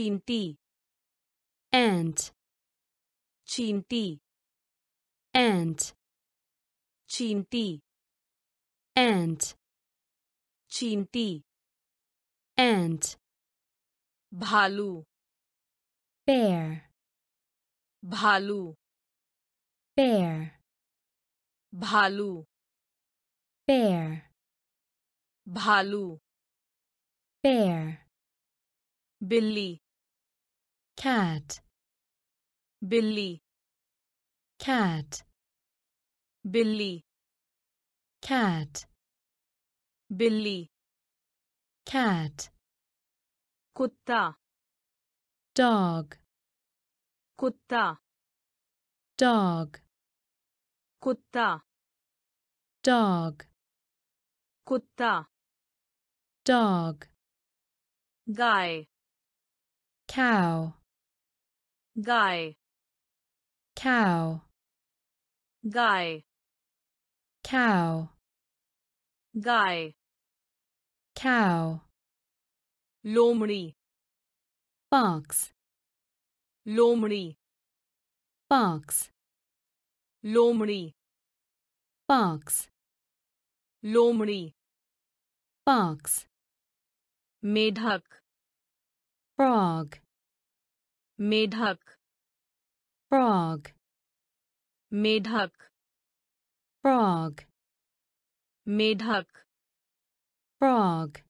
Chinti Ant. Chinti Ant. Chinti Ant. Chinti Ant. Bhalu. Bear. Bhalu. Bear. Bhalu. Bear. Bhalu. Bear. Billy cat billy. cat billy. cat billy. cat kutta. dog kutta. dog kutta. dog kutta. dog guy. cow guy cow. Guy cow. Guy cow. Lomri. Box. Lomri. Box. Lomri. Box. Lomri. Box. Medhak. Frog. मेढक frog मेढक frog मेढक frog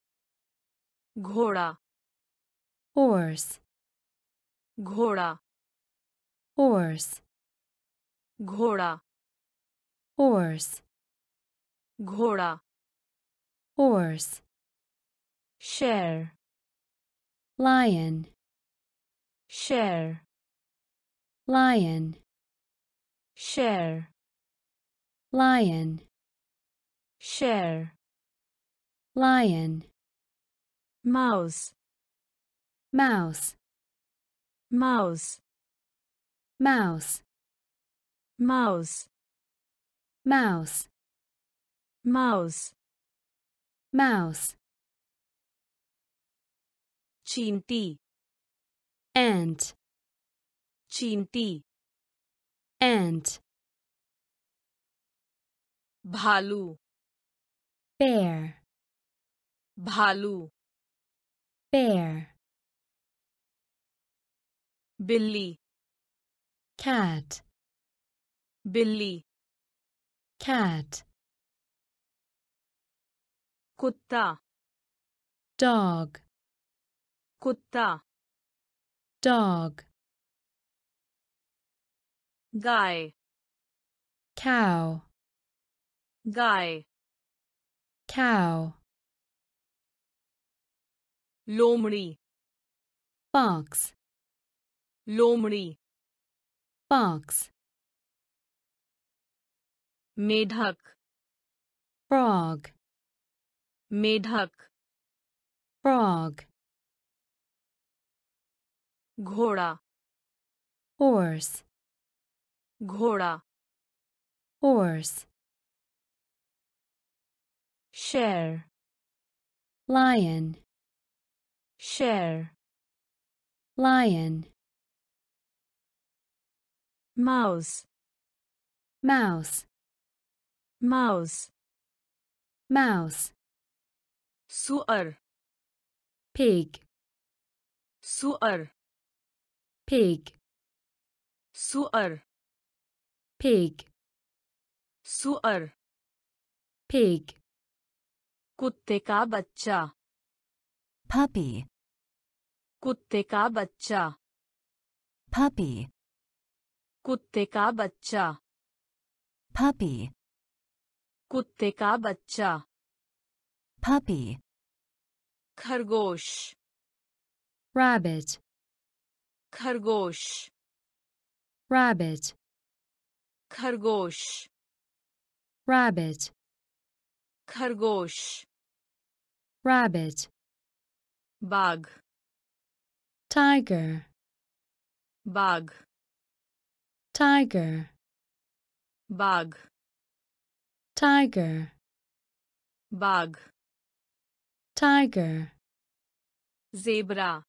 घोड़ा horse घोड़ा horse घोड़ा horse घोड़ा horse शेर lion share. Lion. Share. Lion. Share. Lion. Mouse. Mouse. Mouse. Mouse. Mouse. Mouse. Mouse. Mouse. Chinti. ant चींटी ant भालू bear भालू bear बिल्ली cat बिल्ली cat कुत्ता dog कुत्ता dog. Guy. Cow. Guy. Cow. Lomri. Fox. lomri. Fox. medhak. Frog. Medhak. Frog. घोड़ा horse घोड़ा horse शेर lion शेर lion mouse mouse mouse mouse सुअर pig सुअर pig सुअर pig सुअर pig कुत्ते का बच्चा puppy, कुत्ते का बच्चा puppy, कुत्ते का बच्चा puppy, कुत्ते का बच्चा puppy, खरगोश rabbit खरगोश rabbit खरगोश rabbit खरगोश rabbit बाघ tiger बाघ tiger बाघ tiger बाघ tiger zebra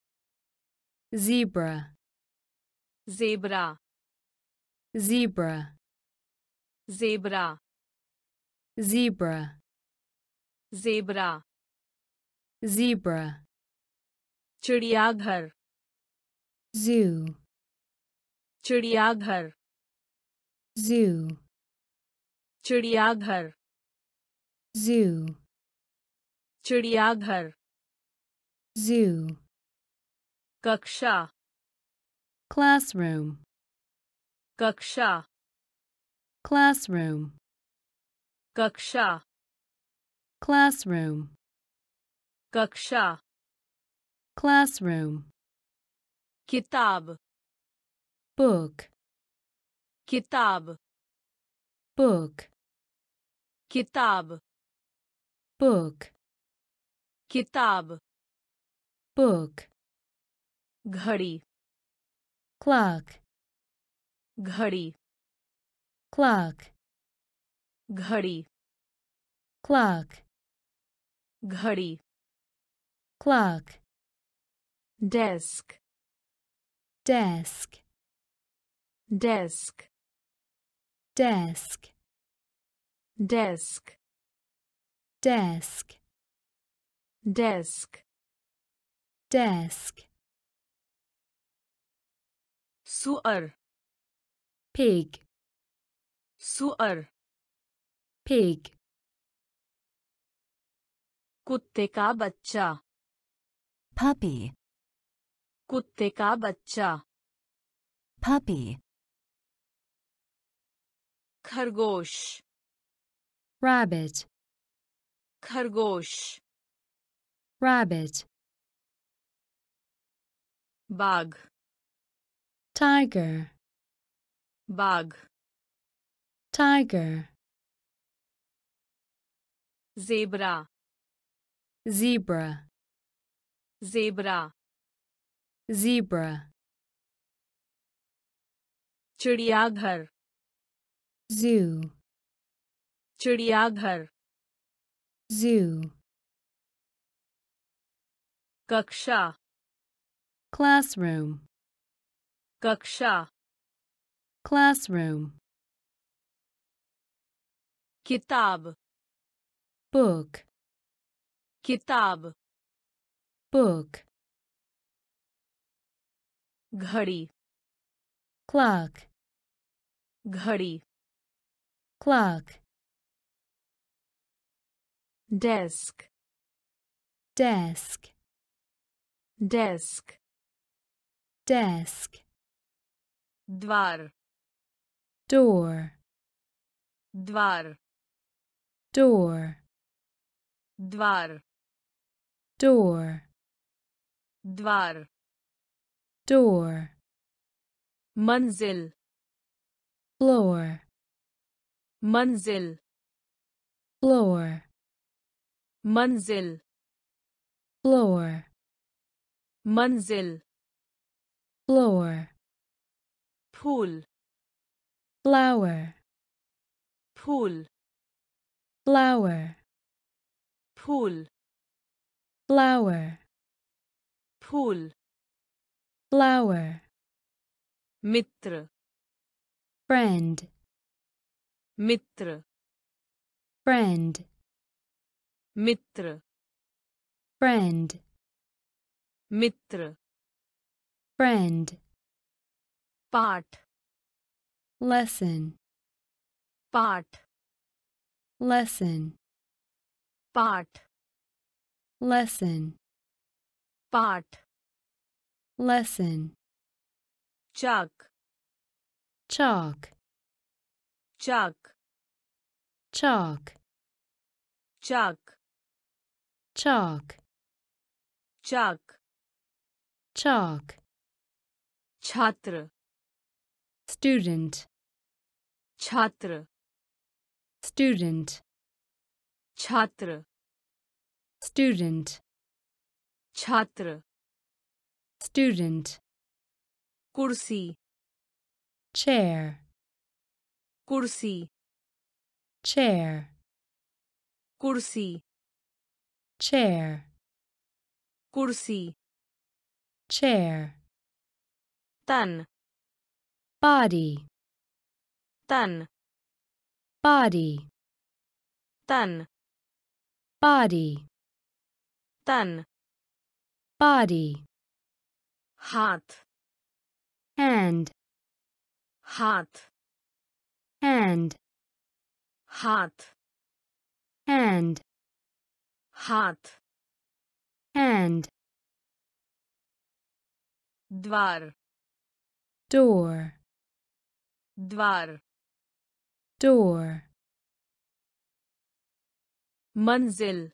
zebra, Zebra zebra, zebra zebra, zebra zebra, चिड़ियाघर zoo, चिड़ियाघर zoo, चिड़ियाघर zoo, चिड़ियाघर zoo, कक्षा classroom. Kaksha classroom. Kaksha classroom. Kaksha classroom. Kitab. Book. Kitab. Book. Kitab. Book. Kitab. Book. घड़ी clock, घड़ी clock, घड़ी clock, घड़ी clock, desk desk, desk desk, desk desk, desk desk, सुअर। pig, सुअर। pig, कुत्ते का बच्चा। puppy, कुत्ते का बच्चा। puppy, खरगोश। rabbit, खरगोश। rabbit, बाघ। tiger, बाघ tiger, zebra zebra, zebra zebra, चिड़ियाघर zoo, चिड़ियाघर zoo, कक्षा classroom, कक्षा classroom, किताब book, किताब book, घड़ी clock, घड़ी clock, desk desk, desk desk, Dvar. Door. Dvar. Door. Dvar. Door. Dvar. Door. Manzil. Floor. Manzil. Floor. Manzil. Floor. Manzil. Floor pool. Flower. Pool. Flower. Pool. Flower. Pool. Flower. Mitra friend. Mitra friend. Mitra friend. Mitra friend पाठ lesson, पाठ lesson, पाठ lesson, पाठ lesson, चाक chalk, चाक chalk, चाक chalk, चाक chalk, छात्र student, छात्र student, छात्र student, छात्र student, कुर्सी chair, कुर्सी chair, कुर्सी chair, कुर्सी chair, तन body. Tan. Body. Tan. Body. Tan. Body. Hat hand. Hat hand. Hat hand. Hat hand. Dvar door. द्वार door, मंजिल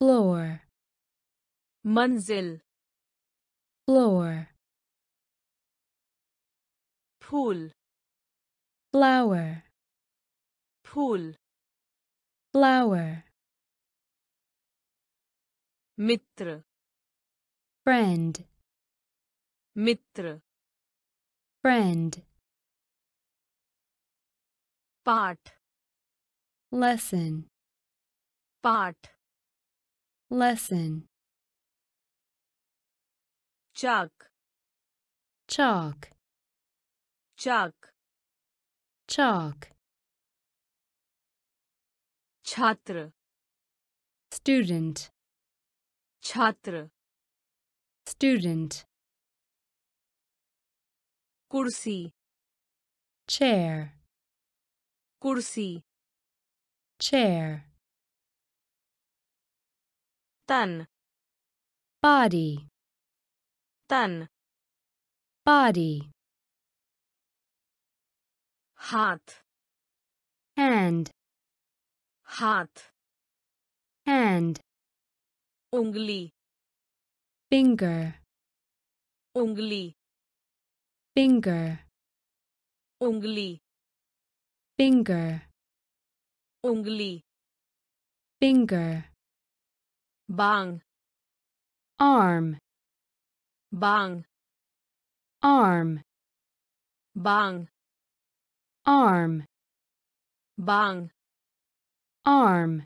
floor, मंजिल floor, फूल flower, फूल flower, मित्र friend, मित्र friend, पाठ lesson, पाठ lesson, चाक chalk, चाक chalk, छात्र student, छात्र student, कुर्सी chair, कुर्सी chair, तन body, तन body, हाथ hand, हाथ hand, उंगली finger, उंगली finger, उंगली finger. Ungli. Finger. Bang. Arm. Bang. Arm. Bang. Arm. Bang. Arm.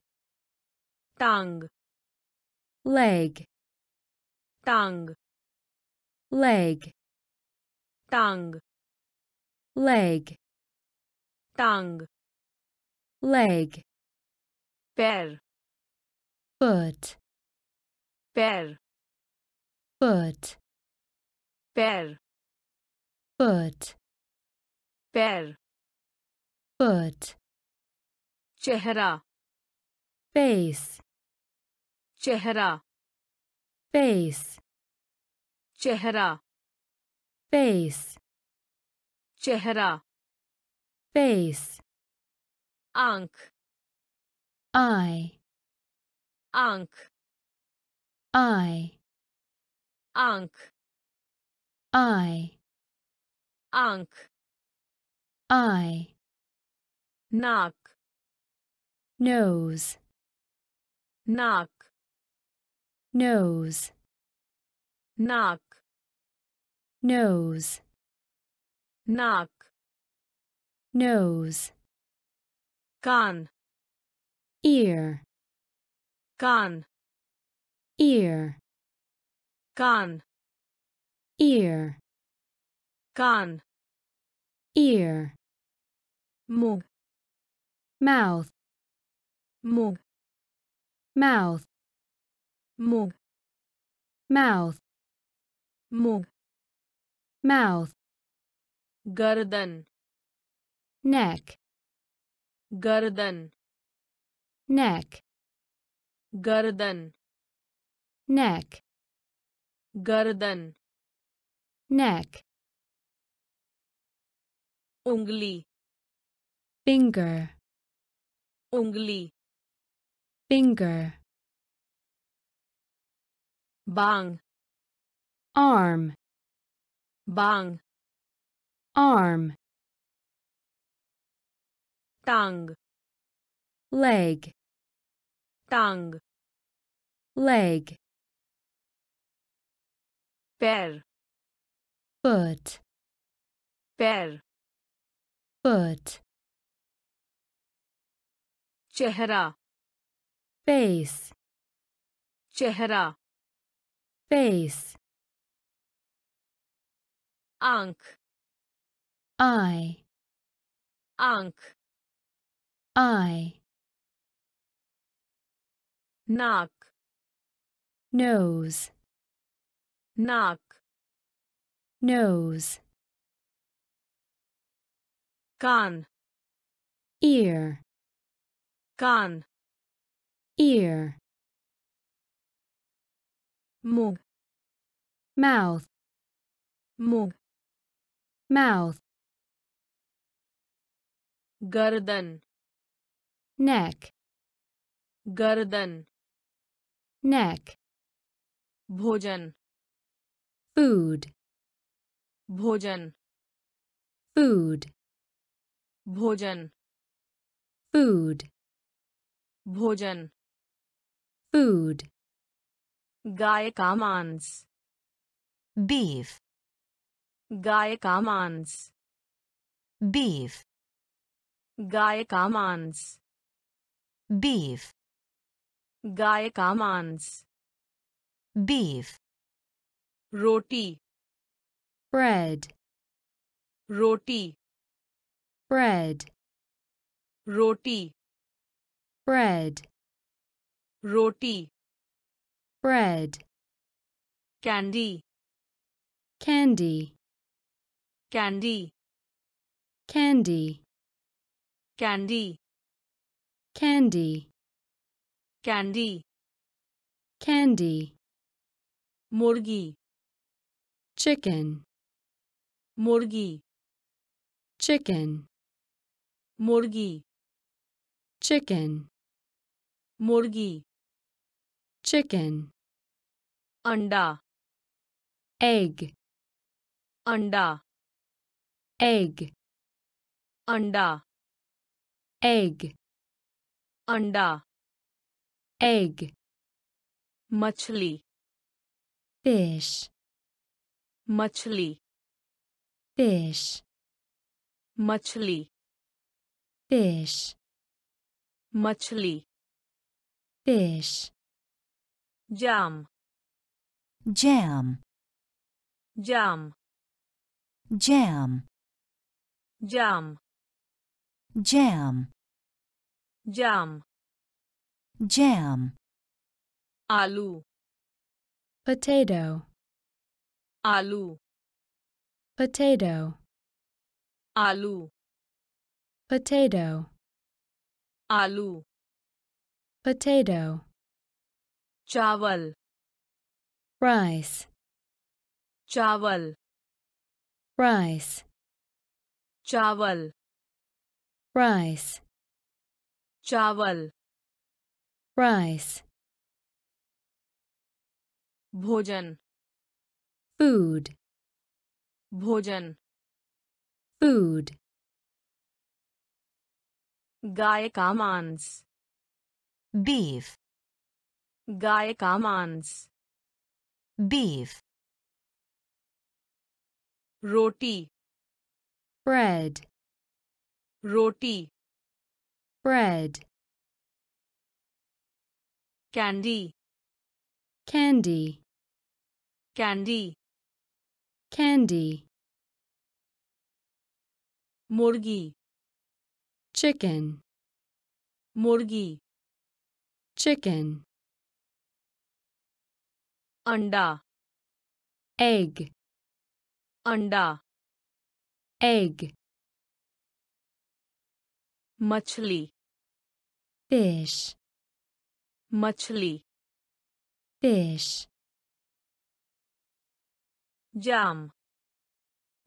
Tongue leg. Tongue leg. Tongue leg tongue leg pair foot pair foot pair foot pair foot chehra face chehra face chehra face chehra face. Ank. Eye. Ank. Eye. Ank. Eye. Ank. Eye. Knock. Nose. Knock. Nose. Knock. Nose. Knock nose Kan. Ear. Kan. Ear. Kan. Ear. Kan. Ear. Mug. Mouth. Mug. Mouth. Mug. Mouth. Mug. Mouth. Garden neck. Gardan neck. Gardan neck. Gardan neck. Ungli. Finger. Ungli. Finger. Bang. Arm. Bang. Arm टांग leg, टांग leg, पैर foot, पैर foot, चेहरा face, चेहरा face, आंख eye, आंख eye knock. Nose. Knock. Nose. Can ear. Can ear. Mug. Mouth. Mug. Mouth. Garḍan neck, गर्दन neck, भोजन food, भोजन food, भोजन food, भोजन food, गाय का मांस beef, गाय का मांस beef, गाय का मांस beef, गाय का मांस beef, रोटी bread, रोटी bread, रोटी bread, रोटी bread, candy candy, candy candy, candy candy. Candy. Candy. Murgi. Chicken. Murgi. Chicken. Murgi. Chicken. Murgi. Chicken. Anda. Egg. Anda. Egg. Anda. Egg. अंडा egg मछली fish मछली fish मछली fish मछली fish जाम jam जाम jam जाम jam jam. Jam. Aloo potato. Aloo potato. Aloo potato. Aloo potato. Chawal. Rice. Chawal. Rice. Chawal. Rice. चावल। Rice भोजन। Food भोजन। फ़ूड गाय का मांस। बीफ गाय का मांस। बीफ रोटी। ब्रेड रोटी। bread. Candy. Candy. Candy. Candy. Murgi chicken. Murgi chicken. Anda. Egg. Anda. Egg. मछली fish, मछली fish, जाम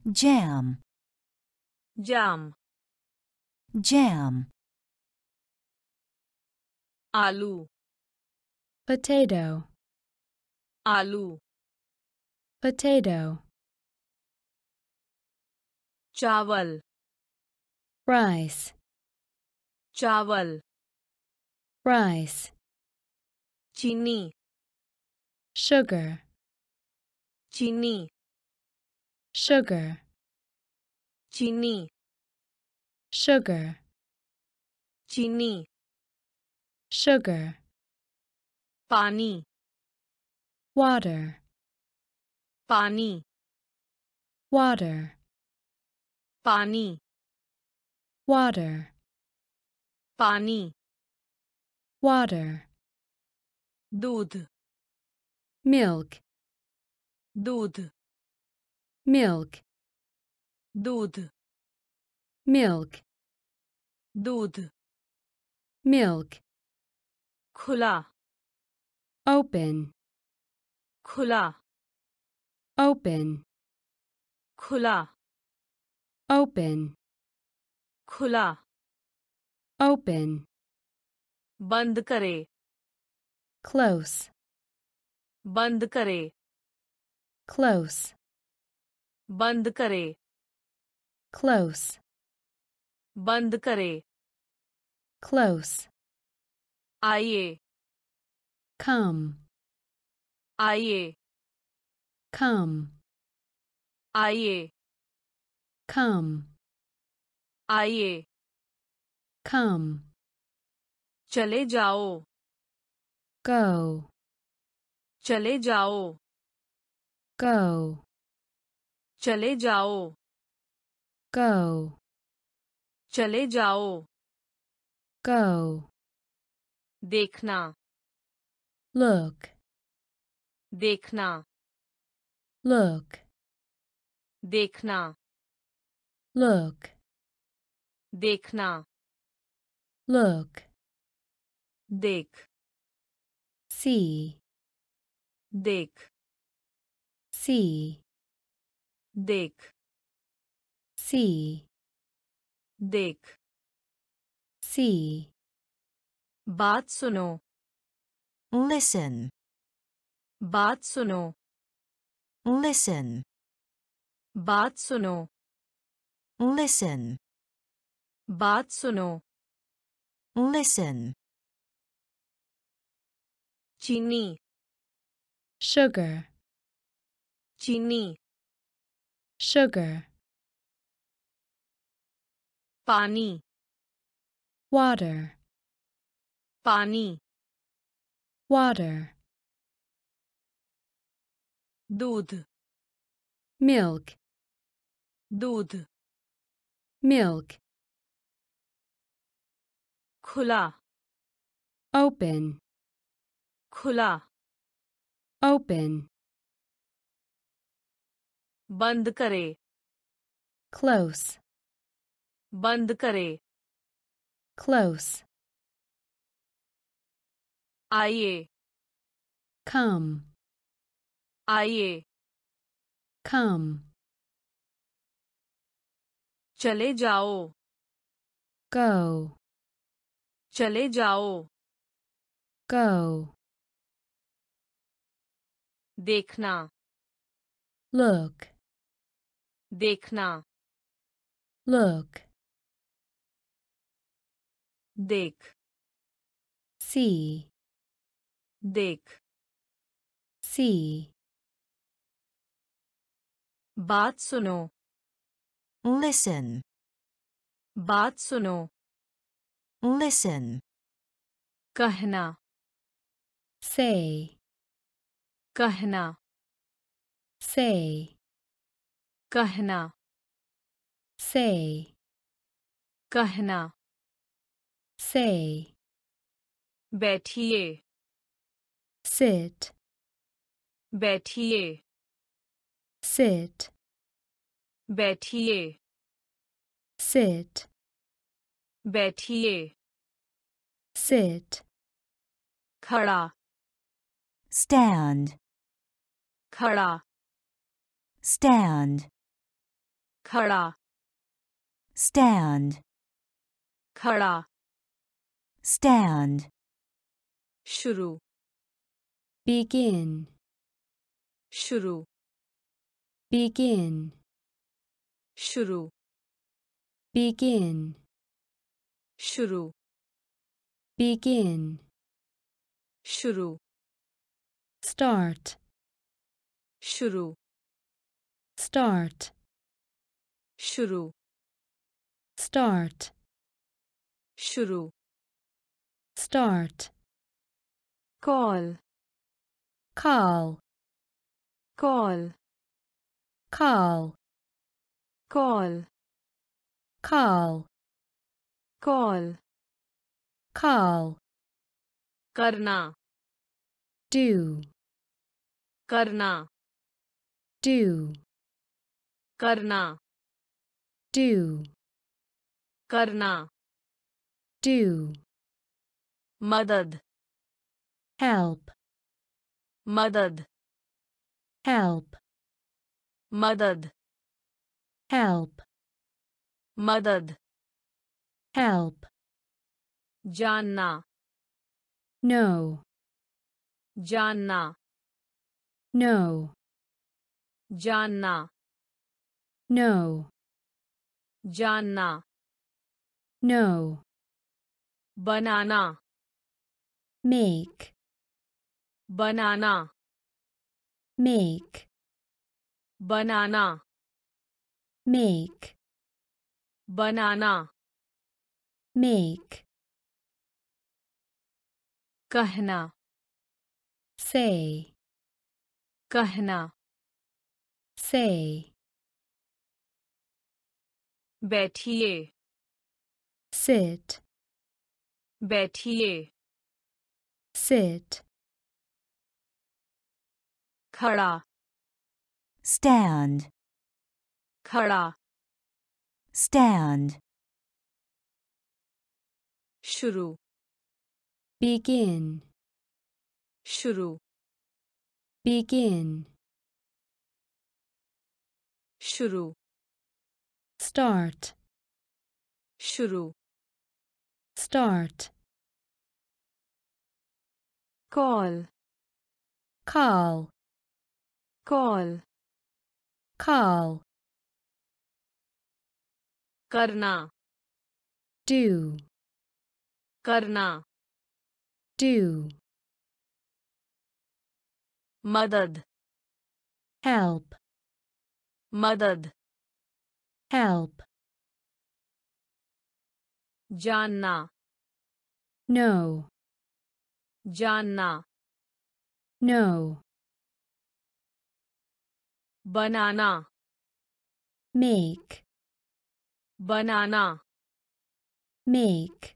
jam, जाम jam, आलू potato, आलू potato, चावल rice, चावल राइस चीनी शुगर चीनी शुगर चीनी शुगर चीनी शुगर पानी वाटर पानी वाटर पानी वाटर पानी water, दूध milk, दूध milk, दूध milk, दूध milk, खुला open, खुला open, खुला open, खुला open, बंद करे close, बंद करे close, बंद करे close, बंद करे close, आइए come, आइए come, आइए come, आइए Come, चले जाओ। Go, चले जाओ। Go, चले जाओ। Go, चले जाओ। Go, देखना। Look, देखना। Look, देखना। Look, देखना। look, देख see, देख see, देख see, देख see, बात सुनो listen, बात सुनो listen, बात सुनो listen, बात सुनो Listen. Chini. Sugar. Chini. Sugar. Pani. Water. Pani. Water. Dood. Milk. Dood. Milk. खुला open, खुला open, बंद करे close, बंद करे close, आइए come, आइए come, चले जाओ go, चले जाओ go, देखना look, देखना look, देख see, देख see, बात सुनो listen, बात सुनो listen, कहना say, कहना say, कहना say, कहना say, बैठिए sit, बैठिए sit, बैठिए sit, बैठिए। सिट खड़ा। स्टैंड खड़ा। स्टैंड खड़ा। स्टैंड खड़ा। स्टैंड शुरू। बिगिन शुरू। बिगिन शुरू। Begin begin. शुरू begin, शुरू start, शुरू start, शुरू start, शुरू start, call call, call call, call call, call. Call. Karna. Do. Karna. Do. Karna. Do. Karna. Do. Madad. Help. Madad. Help. Madad. Help. Madad help, जानना no, जानना no, जानना no, जानना no, बनाना make, बनाना make, बनाना make, बनाना make, कहना say, कहना say, बैठिए sit, बैठिए sit, खड़ा stand, खड़ा stand, शुरू begin, शुरू begin, शुरू start, शुरू start, call call, call call, करना do, करना। टू मदद। हेल्प मदद। हेल्प जानना। नो जानना। नो बनाना। मेक बनाना। Make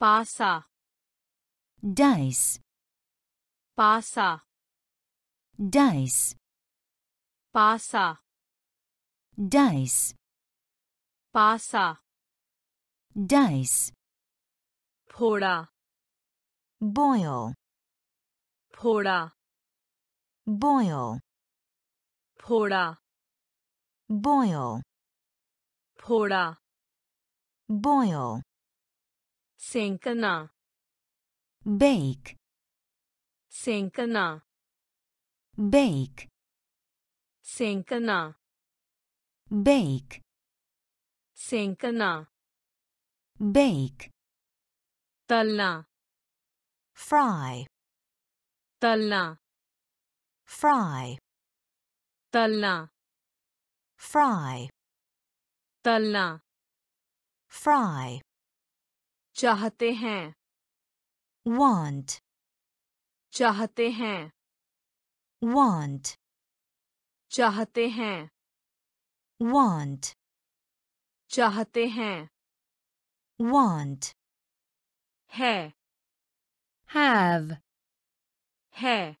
Pasa. Dice. Pasa. Dice. Pasa. Dice. Pasa. Dice. Pora. Boil. Pora. Boil. Pora. Boil. Pora. Boil. Senkana. Bake. Senkana. Bake. Senkana. Bake. Senkana. Bake. Talna. Fry. Talna. Fry. Talna. Fry. Talna. Fry. चाहते हैं want, चाहते हैं want, चाहते हैं want, चाहते हैं want, है have, है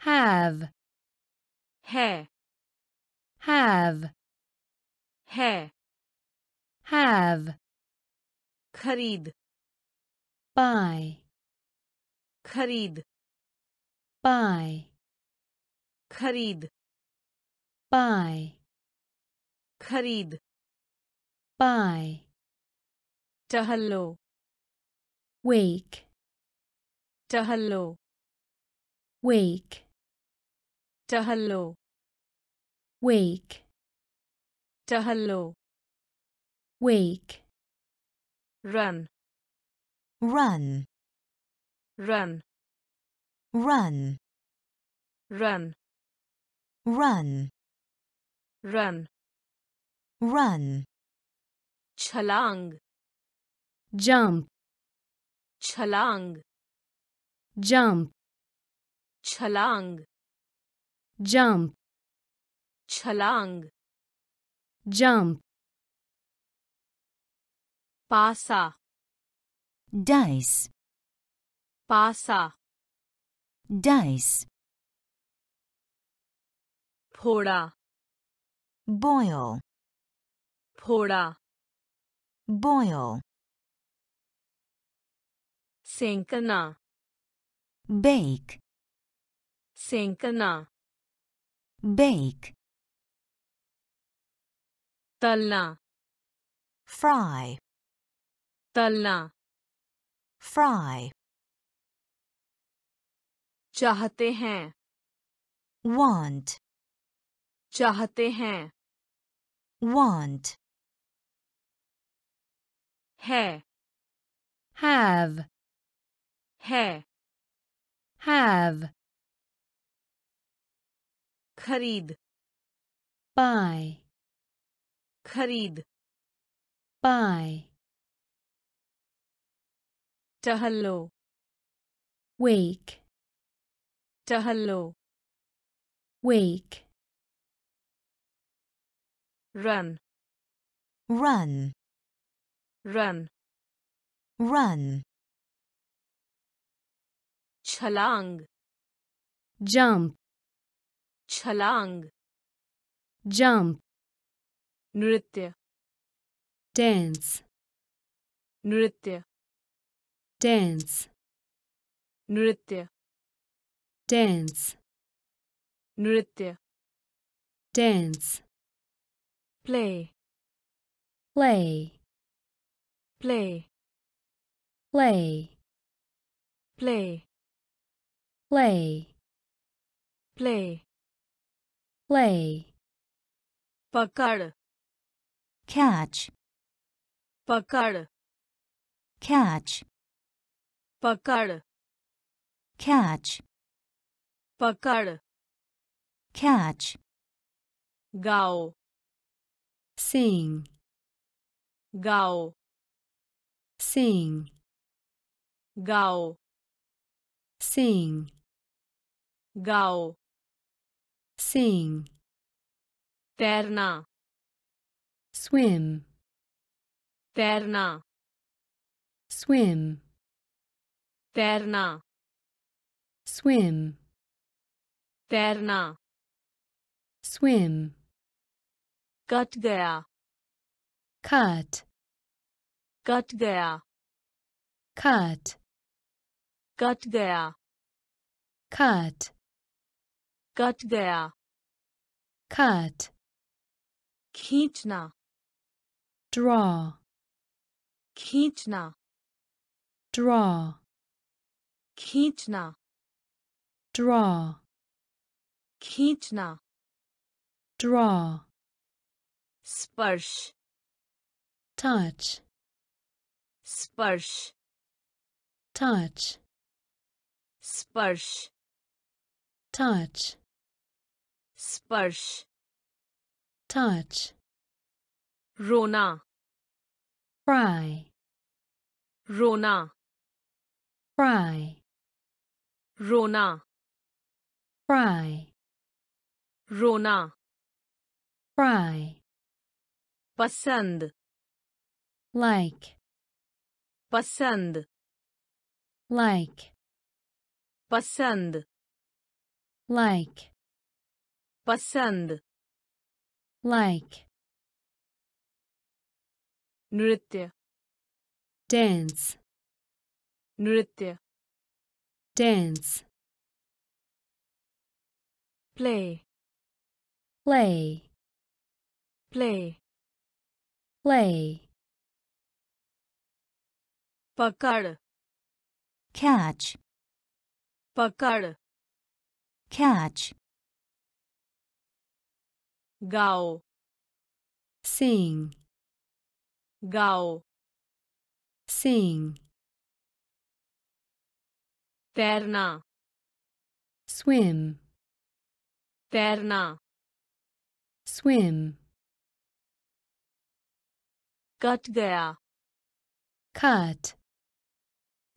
have, है have, है have, खरीद। पाए। खरीद। पाए। खरीद। पाए। खरीद। पाए। टहलो। वेक। टहलो। वेक। टहलो। वेक। टहलो। wake run run, run run, run run, run run, छलांग jump, छलांग jump, छलांग jump, छलांग jump, पासा dice, पासा dice, फोड़ा boil, फोड़ा boil, सेंकना bake, सेंकना bake, तलना fry, तलना fry, चाहते हैं want, चाहते हैं want, है have, है have, खरीद buy, खरीद buy, टहलो wake, टहलो wake, run run, run run, छलांग jump, छलांग jump, नृत्य dance, नृत्य dance, नृत्य dance, नृत्य dance, play play, play play, play play, play play, पकड़ catch, पकड़ catch, पकड़ catch, पकड़ catch, गाओ sing, गाओ sing, गाओ sing, गाओ sing, तैरना swim, तैरना swim, तैरना swim, तैरना swim, कट गया cut, कट गया cut, कट गया cut, कट गया cut, खींचना draw, खींचना draw, खींचना draw, खींचना draw, स्पर्श touch, स्पर्श touch, स्पर्श touch, स्पर्श touch, रोना cry, रोना cry, रोना cry, रोना cry, पसंद like, पसंद like, पसंद like, पसंद like, नृत्य dance, नृत्य dance. Play. Play. Play. Play. Pakad catch. Pakad catch. Gao. Sing. Gao. Sing. तैरना swim, तैरना swim, कट गया cut,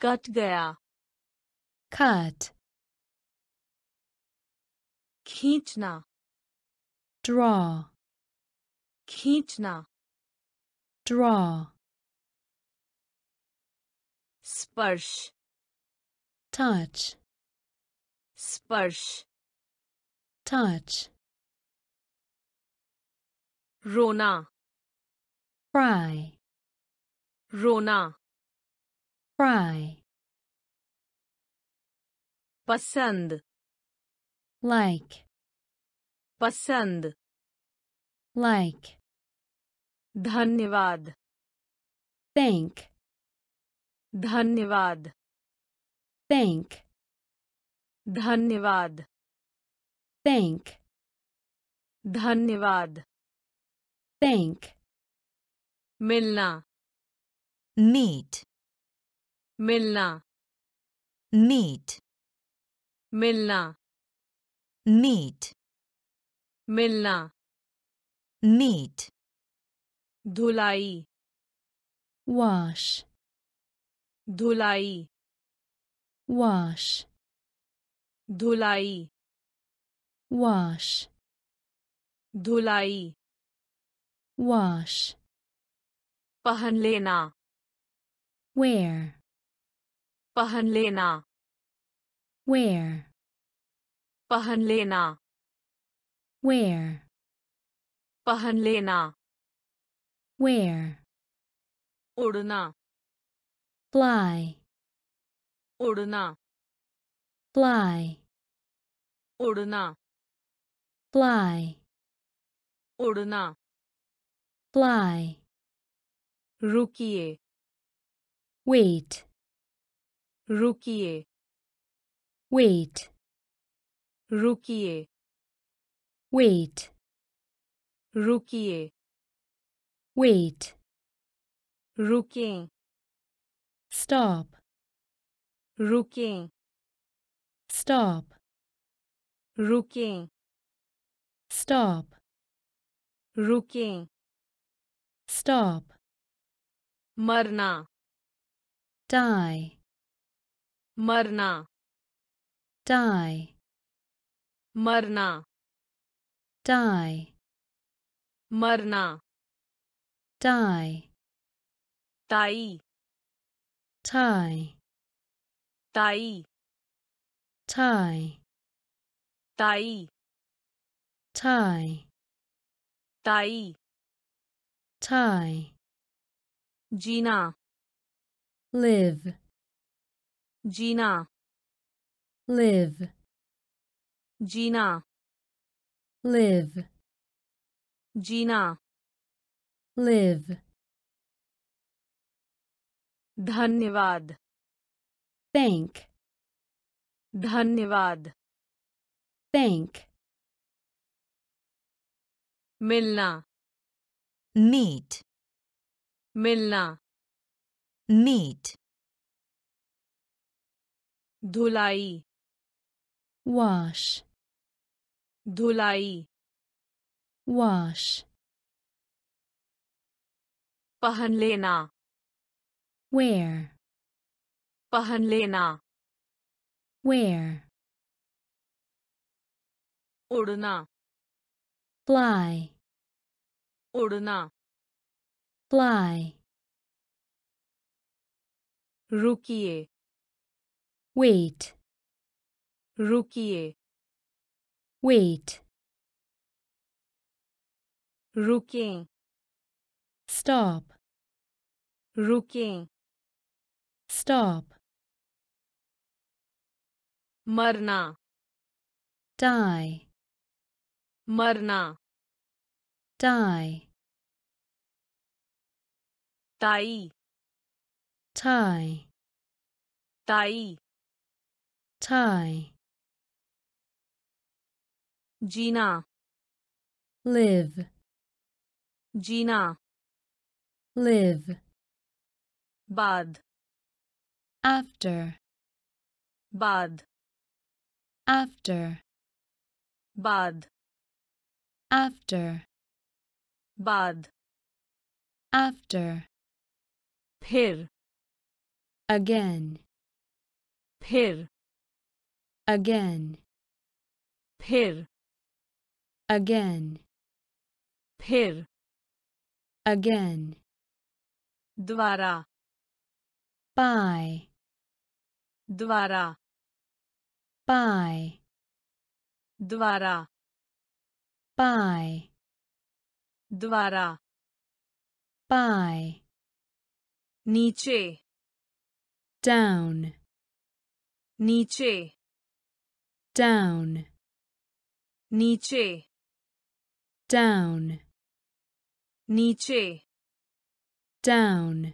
कट गया cut, खींचना draw, खींचना draw, स्पर्श touch, स्पर्श touch, रोना cry, रोना cry, पसंद like, पसंद like, धन्यवाद thank, धन्यवाद thank, धन्यवाद thank, धन्यवाद thank, मिलना meet, मिलना meet, मिलना meet, मिलना meet, धुलाई wash, धुलाई wash, धुलाई wash, धुलाई wash, पहन लेना wear, पहन लेना wear, पहन लेना wear, पहन लेना wear, उड़ना fly, उड़ना fly, उड़ना fly, उड़ना fly, रुकिए wait, रुकिए wait, रुकिए wait, रुकिए wait, रुकें stop, रुकें stop, रुकें stop, रुकें stop, मरना die, मरना die, मरना die, मरना die, ताई tie, tie tie tie tie tie tie Gina live Gina live Gina live Gina live धन्यवाद thank, धन्यवाद thank, मिलना meet, मिलना meet, धुलाई wash, धुलाई wash, पहन लेना wear, पहन लेना wear, उड़ना fly, उड़ना fly, रुकिए wait, रुकिए wait, रुकें stop, रुकें stop, मरना die, मरना die, ताई tie, ताई tie, जीना live, जीना live, बाद after, बाद after, बाद after, बाद after, फिर again, फिर again, फिर again, फिर again, द्वारा by, द्वारा by, द्वारा by, द्वारा by, नीचे down, नीचे down, नीचे down, नीचे down,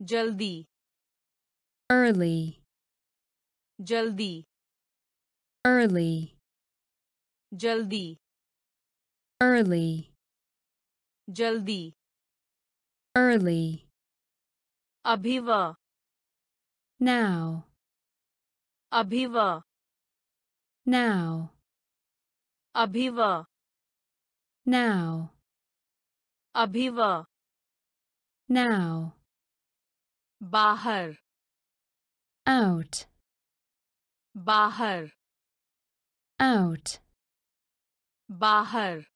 जल्दी early, जल्दी early, जल्दी early, जल्दी early, अभिव now, अभिव now, अभिव now, अभिव now, बाहर out, बाहर out, बाहर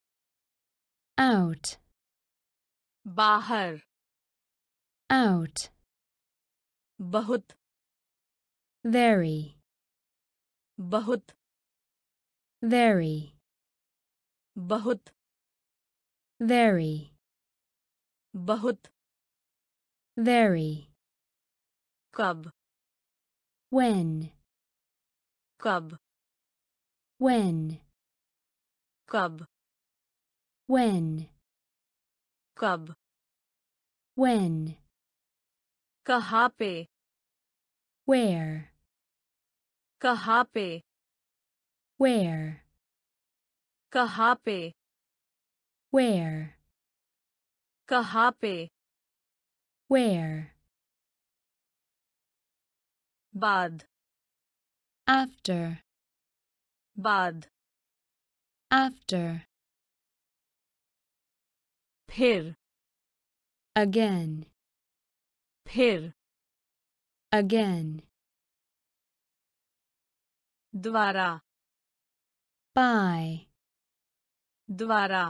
out, बाहर out, बहुत very, बहुत very, बहुत very, बहुत very, कब when, कब when, कब when, कब when, कहाँ पे where, कहाँ पे where, कहाँ पे where, कहाँ पे where, बाद after, बाद after, फिर again, फिर again, द्वारा by, द्वारा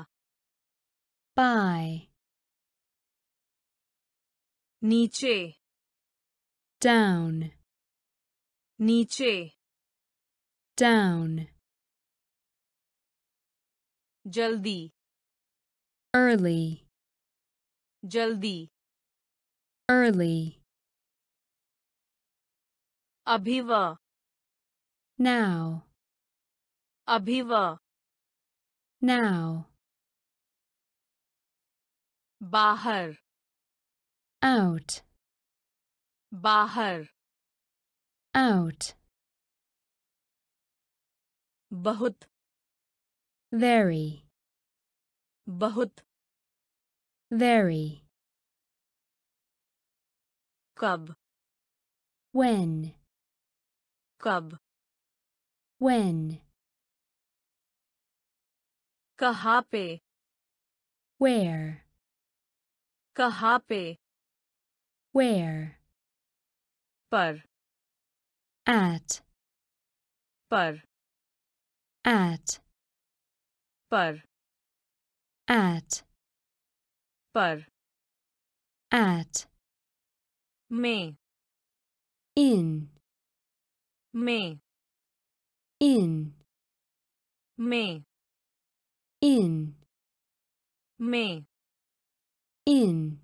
by, नीचे down, नीचे down. Jaldi. Early. Jaldi. Early. Abhiva. Now. Abhiva. Now. Bahar. Out. Bahar. Out. बहुत very, बहुत very, कब when, कब when, कहाँ पे where, कहाँ पे where, पर at, पर at, पर at, पर at, में in, में in, में in, में in,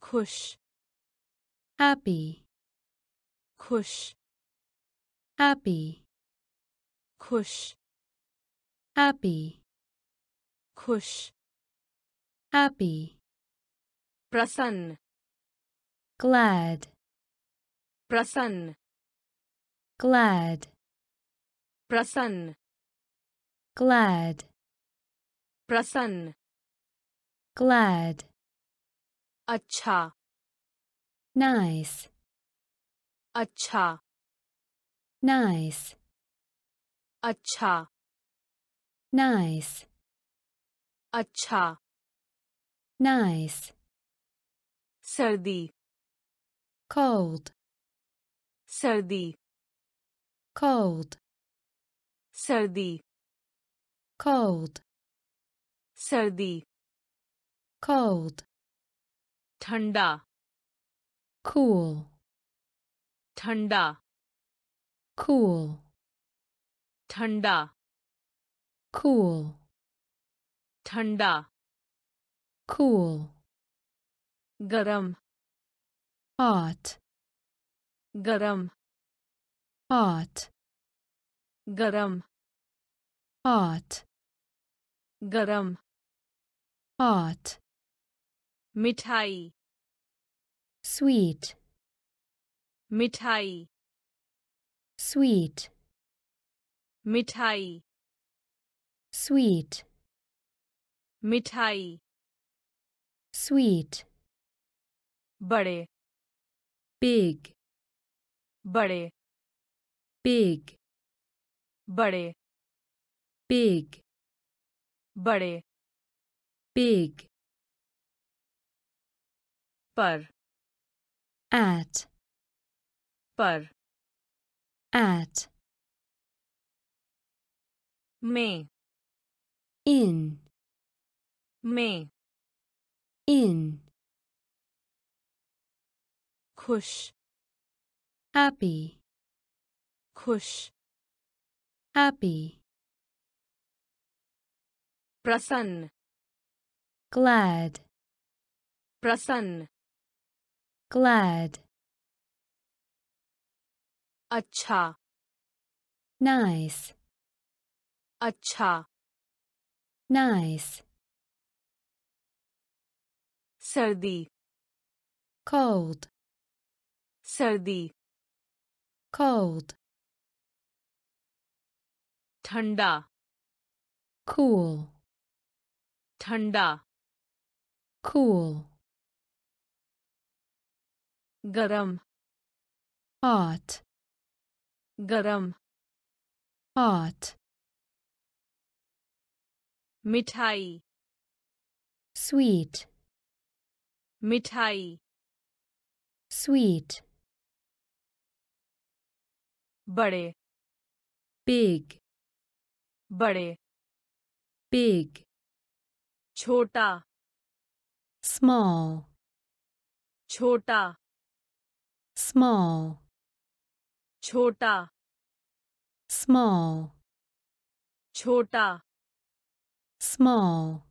खुश happy, खुश happy, खुश happy, खुश happy, प्रसन्न glad, प्रसन्न glad, प्रसन्न glad, प्रसन्न glad, अच्छा nice, अच्छा nice, अच्छा nice, अच्छा nice, सर्दी cold, सर्दी cold, सर्दी cold, सर्दी cold, ठंडा cool, ठंडा cool, ठंडा cool, ठंडा cool, गरम hot, गरम hot, गरम hot, गरम hot, मिठाई sweet, मिठाई sweet, मिठाई। स्वीट मिठाई। स्वीट बड़े। पिग बड़े। पिग बड़े। पिग बड़े। पिग पर। एट पर। At Me. In. Me. In. Kush. Happy. Kush. Happy. prasan, Glad. prasan, Glad. Acha. Nice. अच्छा nice, सर्दी cold, सर्दी cold, ठंडा cool, ठंडा cool, गरम hot, गरम hot, मिठाई sweet, मिठाई sweet, बड़े big, बड़े big, छोटा small, छोटा small, छोटा small, छोटा small.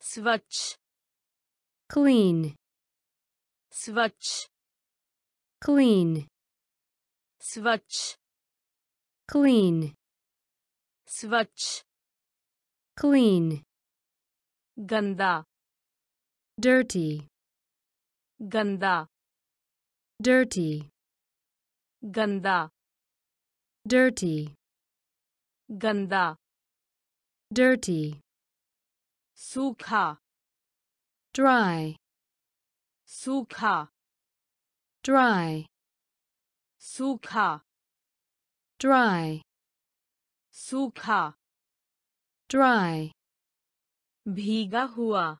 Svach clean. Svach clean. Svach clean. Svach clean. Ganda. Dirty. Ganda. Dirty. Ganda. Dirty. Ganda dirty, सूखा dry, सूखा dry, सूखा dry, सूखा dry, भीगा हुआ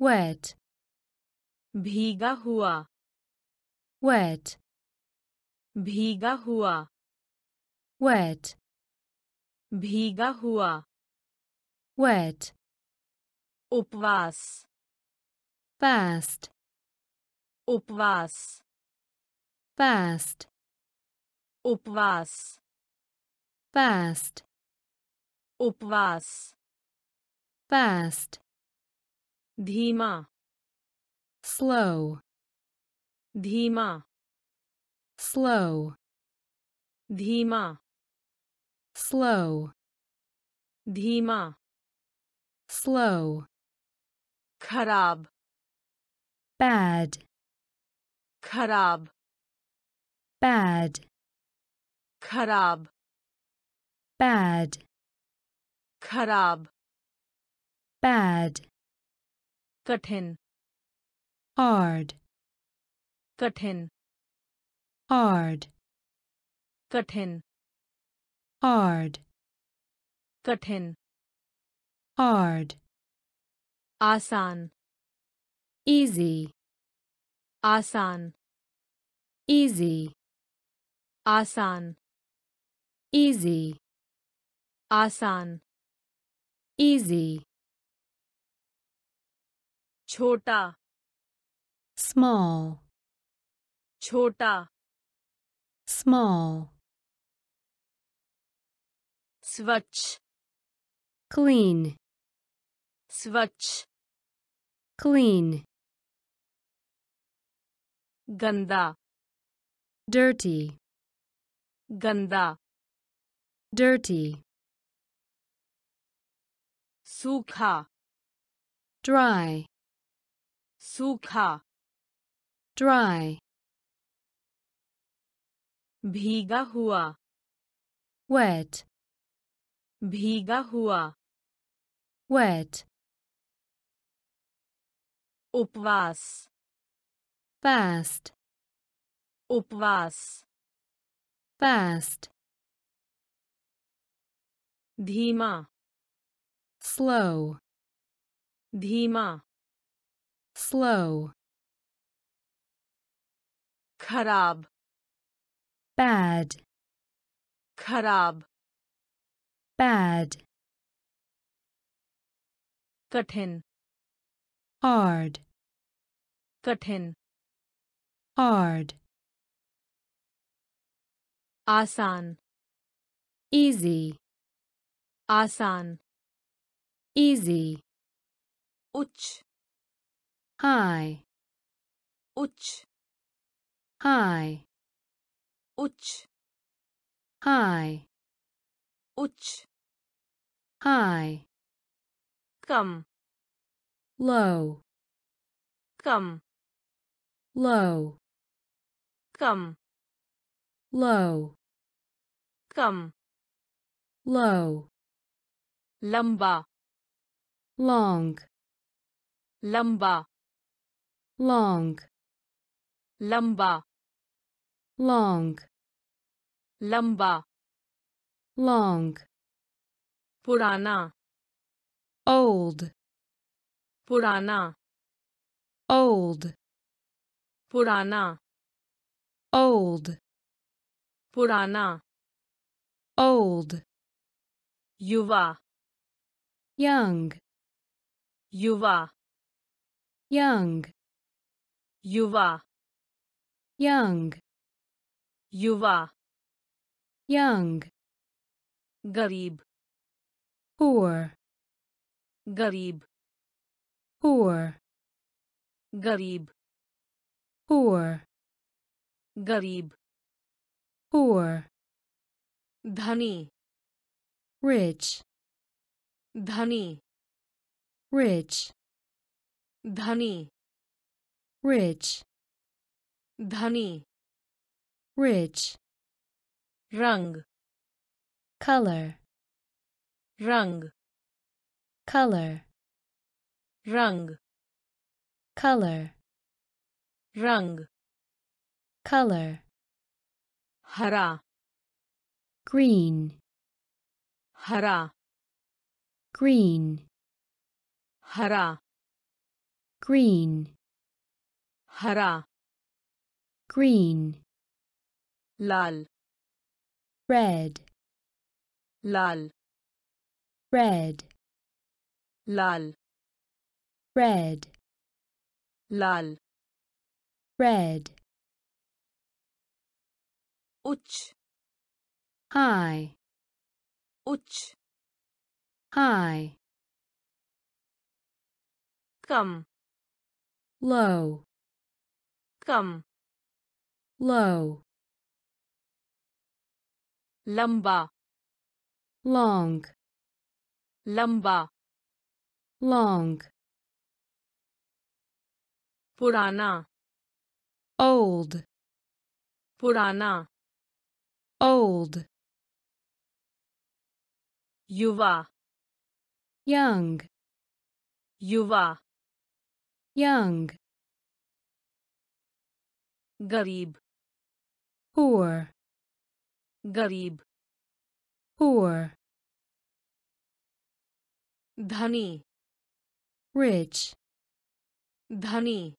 wet, भीगा हुआ wet, भीगा हुआ wet, भीगा हुआ wet. Upvas. fast. Upvas. fast. Upvas. fast. Upvas. fast. Dhima. Slow. Dhima. Slow. Dhima. Slow. Dhima slow. Kharab bad. Kharab bad. Kharab bad. Kharab bad. Kathin hard. Kathin hard. Kathin hard. Kathin hard, आसान easy, आसान easy, आसान easy, आसान easy, छोटा small, छोटा small, स्वच्छ clean, स्वच्छ clean, गंदा dirty, गंदा dirty, सूखा dry, सूखा dry, भीगा हुआ wet, भीगा हुआ wet, उपवास fast, उपवास fast, धीमा slow, धीमा slow, खराब bad, खराब bad, कठिन hard, कठिन hard, आसान easy, आसान easy, उच्च high, उच्च high, उच्च high, उच्च high, कम low. Come low. Come low. Come low. Lamba long. Lamba long. Lamba long. Lamba long. Purana. Old पुराना old, पुराना old, पुराना old, युवा young, युवा young, युवा young, युवा young, गरीब poor, गरीब poor garib. Poor garib. Poor dhani. Rich. Dhani. Rich. Dhani. Rich. Dhani. Rich. Rang. Color. Rang. Color. रंग color, रंग color, हरा green, हरा green, हरा green, हरा green, लाल red, लाल red, लाल red. Lal. Red. Uch. High. Uch. High. Come. Low. Come. Low. Lamba. Long. Lamba. Long पुराना old, पुराना old, युवा young, युवा young, गरीब poor, गरीब poor, धनी rich, धनी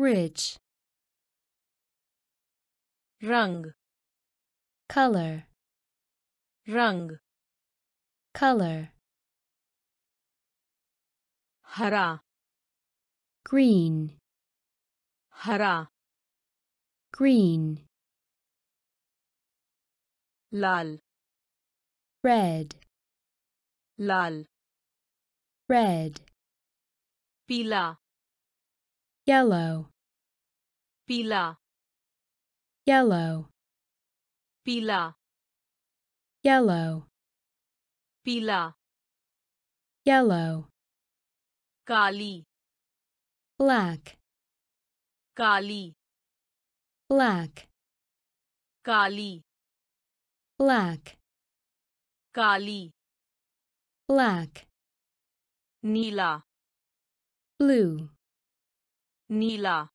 Ridge. Rang. Color. Rang. Color. Hara. Green. Hara. Green. Lal. Red. Lal. Red. Pila. Yellow. Pila. Yellow. Pila. Yellow. Pila. Yellow. Kali. Black. Kali. Black. Kali. Black. Kali. Black. Nila. Blue. Nila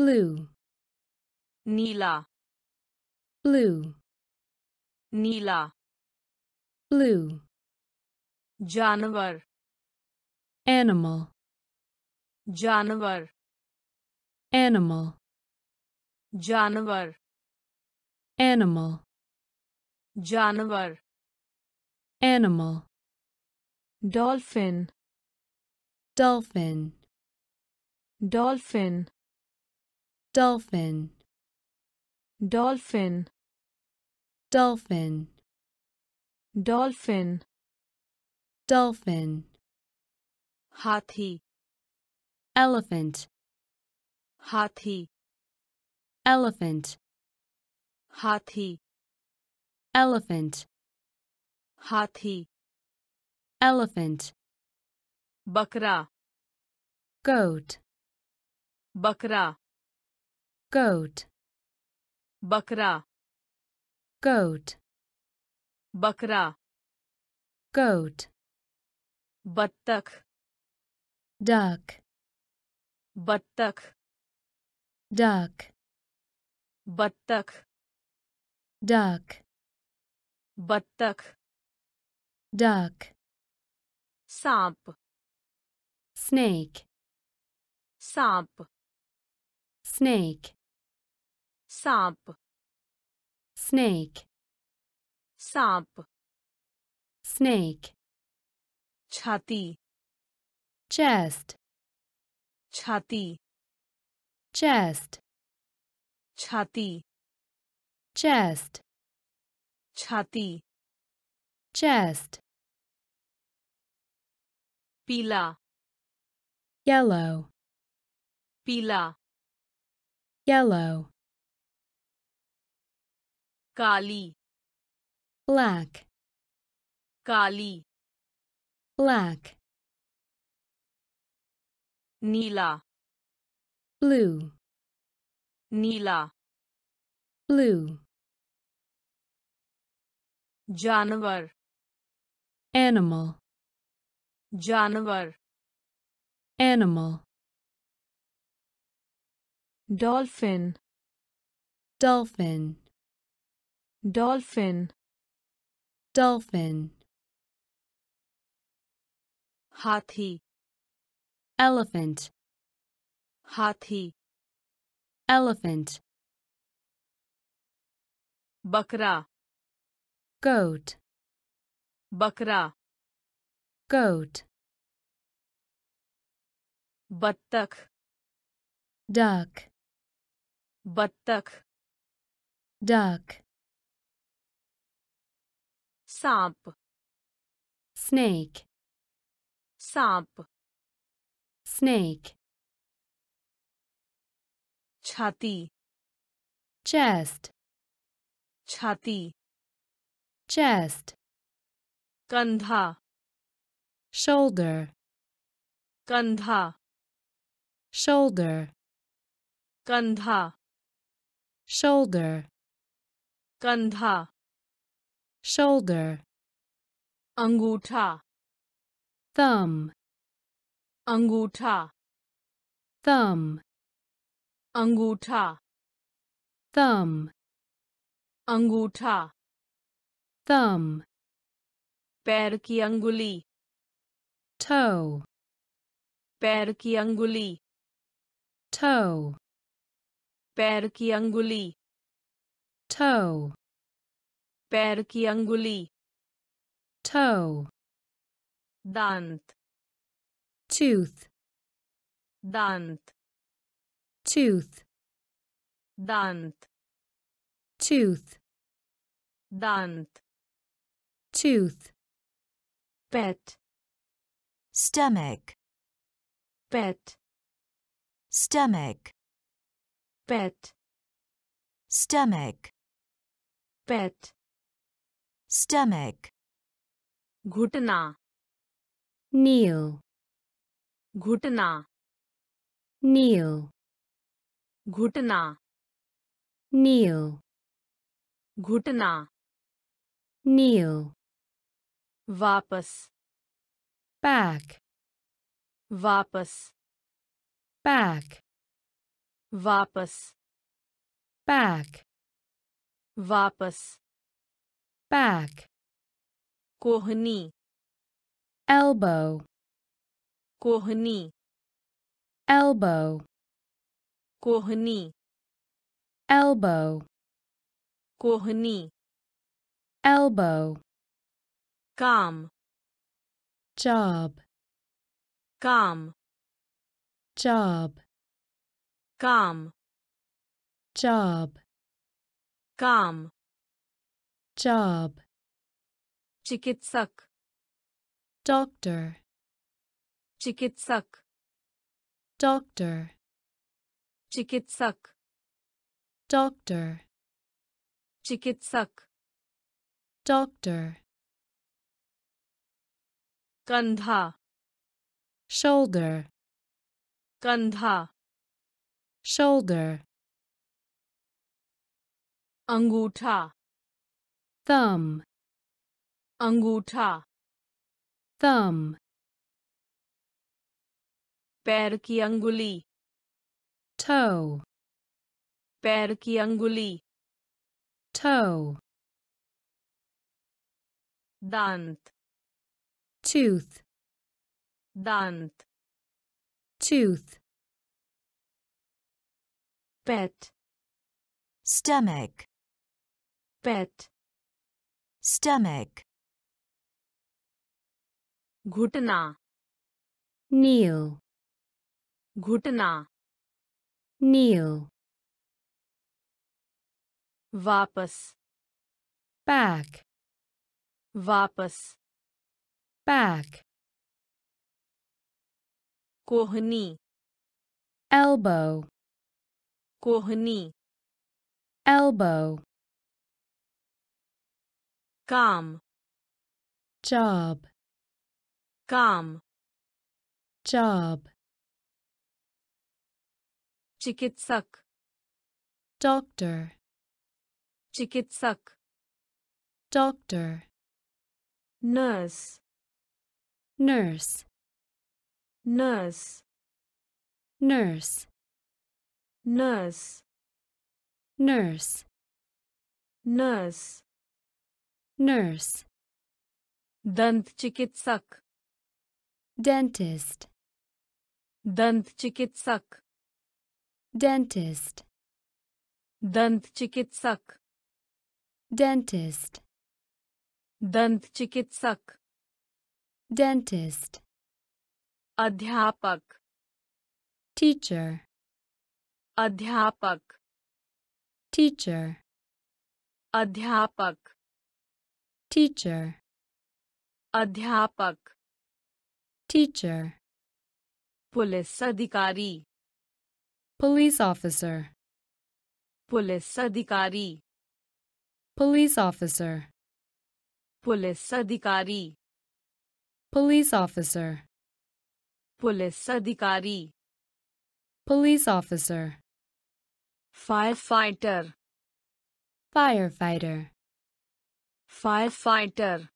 blue, नीला blue, नीला blue, जानवर animal, जानवर animal, जानवर animal, जानवर animal, dolphin dolphin, dolphin dolphin. Dolphin. Dolphin. Dolphin. Dolphin. Hathi elephant. Hathi elephant. Hathi elephant. Hathi elephant. Bakra. Goat. Bakra goat, बकरा goat, बकरा goat, बत्तख duck, बत्तख duck, बत्तख duck, बत्तख duck, सांप snake, सांप snake, Sap. Snake. Sap. Snake. Chhati. Chest. Chhati. Chest. Chhati. Chest. Chhati. Chest. Pila. Yellow. Pila. Yellow. Kali. Black. Kali. Black. Nila. Blue. Nila. Blue. Janavar. Animal. Janavar. Animal. Dolphin. Dolphin dolphin. Dolphin. Hathi. Elephant. Hathi. Elephant. Bakra. Goat. Bakra. Goat. Battak duck. Battak duck सांप snake, सांप snake, छाती chest, छाती chest, कंधा shoulder, कंधा shoulder, कंधा shoulder, कंधा shoulder, अंगूठा thumb, अंगूठा thumb, अंगूठा thumb, अंगूठा thumb, पैर की अंगुली toe, पैर की अंगुली toe, पैर की अंगुली toe, पैर की अंगुली toe, दांत tooth, दांत tooth, दांत tooth, दांत tooth, पेट stomach, पेट stomach, पेट stomach, पेट Stomach, घुटना kneel, घुटना kneel, घुटना kneel, घुटना kneel, वापस back, वापस back, वापस back, वापस back. Kohni elbow. Kohni elbow. Kohni elbow. Kohni elbow. Kam job. Kam job. Kam job. Kam job, चिकित्सक doctor, चिकित्सक doctor, चिकित्सक doctor, चिकित्सक doctor, कंधा shoulder, कंधा shoulder, अंगूठा thumb, अंगूठा thumb, पैर की अंगुली toe, पैर की अंगुली toe, दांत tooth, दांत tooth, पेट stomach, पेट stomach, घुटना kneel, घुटना kneel, वापस back, वापस back, कोहनी elbow, कोहनी elbow, काम job, काम job, चिकित्सक doctor, चिकित्सक doctor, nurse nurse, nurse nurse, nurse nurse, nurse nurse, दंत चिकित्सक dentist, दंत चिकित्सक dentist, दंत चिकित्सक dentist, दंत चिकित्सक dentist, अध्यापक teacher, अध्यापक teacher, अध्यापक teacher, अध्यापक teacher, पुलिस अधिकारी police officer, पुलिस अधिकारी police officer, पुलिस अधिकारी police officer, पुलिस अधिकारी police officer, fire fighter firefighter,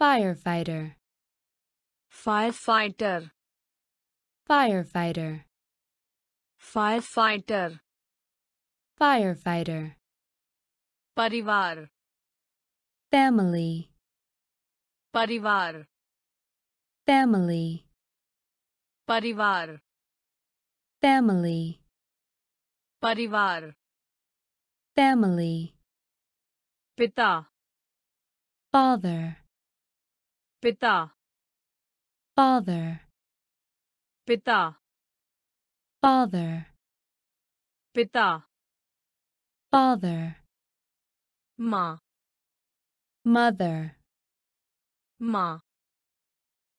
fire fighter firefighter, fire fighter firefighter, fire fighter firefighter, परिवार family, परिवार family, परिवार family, परिवार family, पिता father, पिता father, पिता father, पिता father, माँ mother, माँ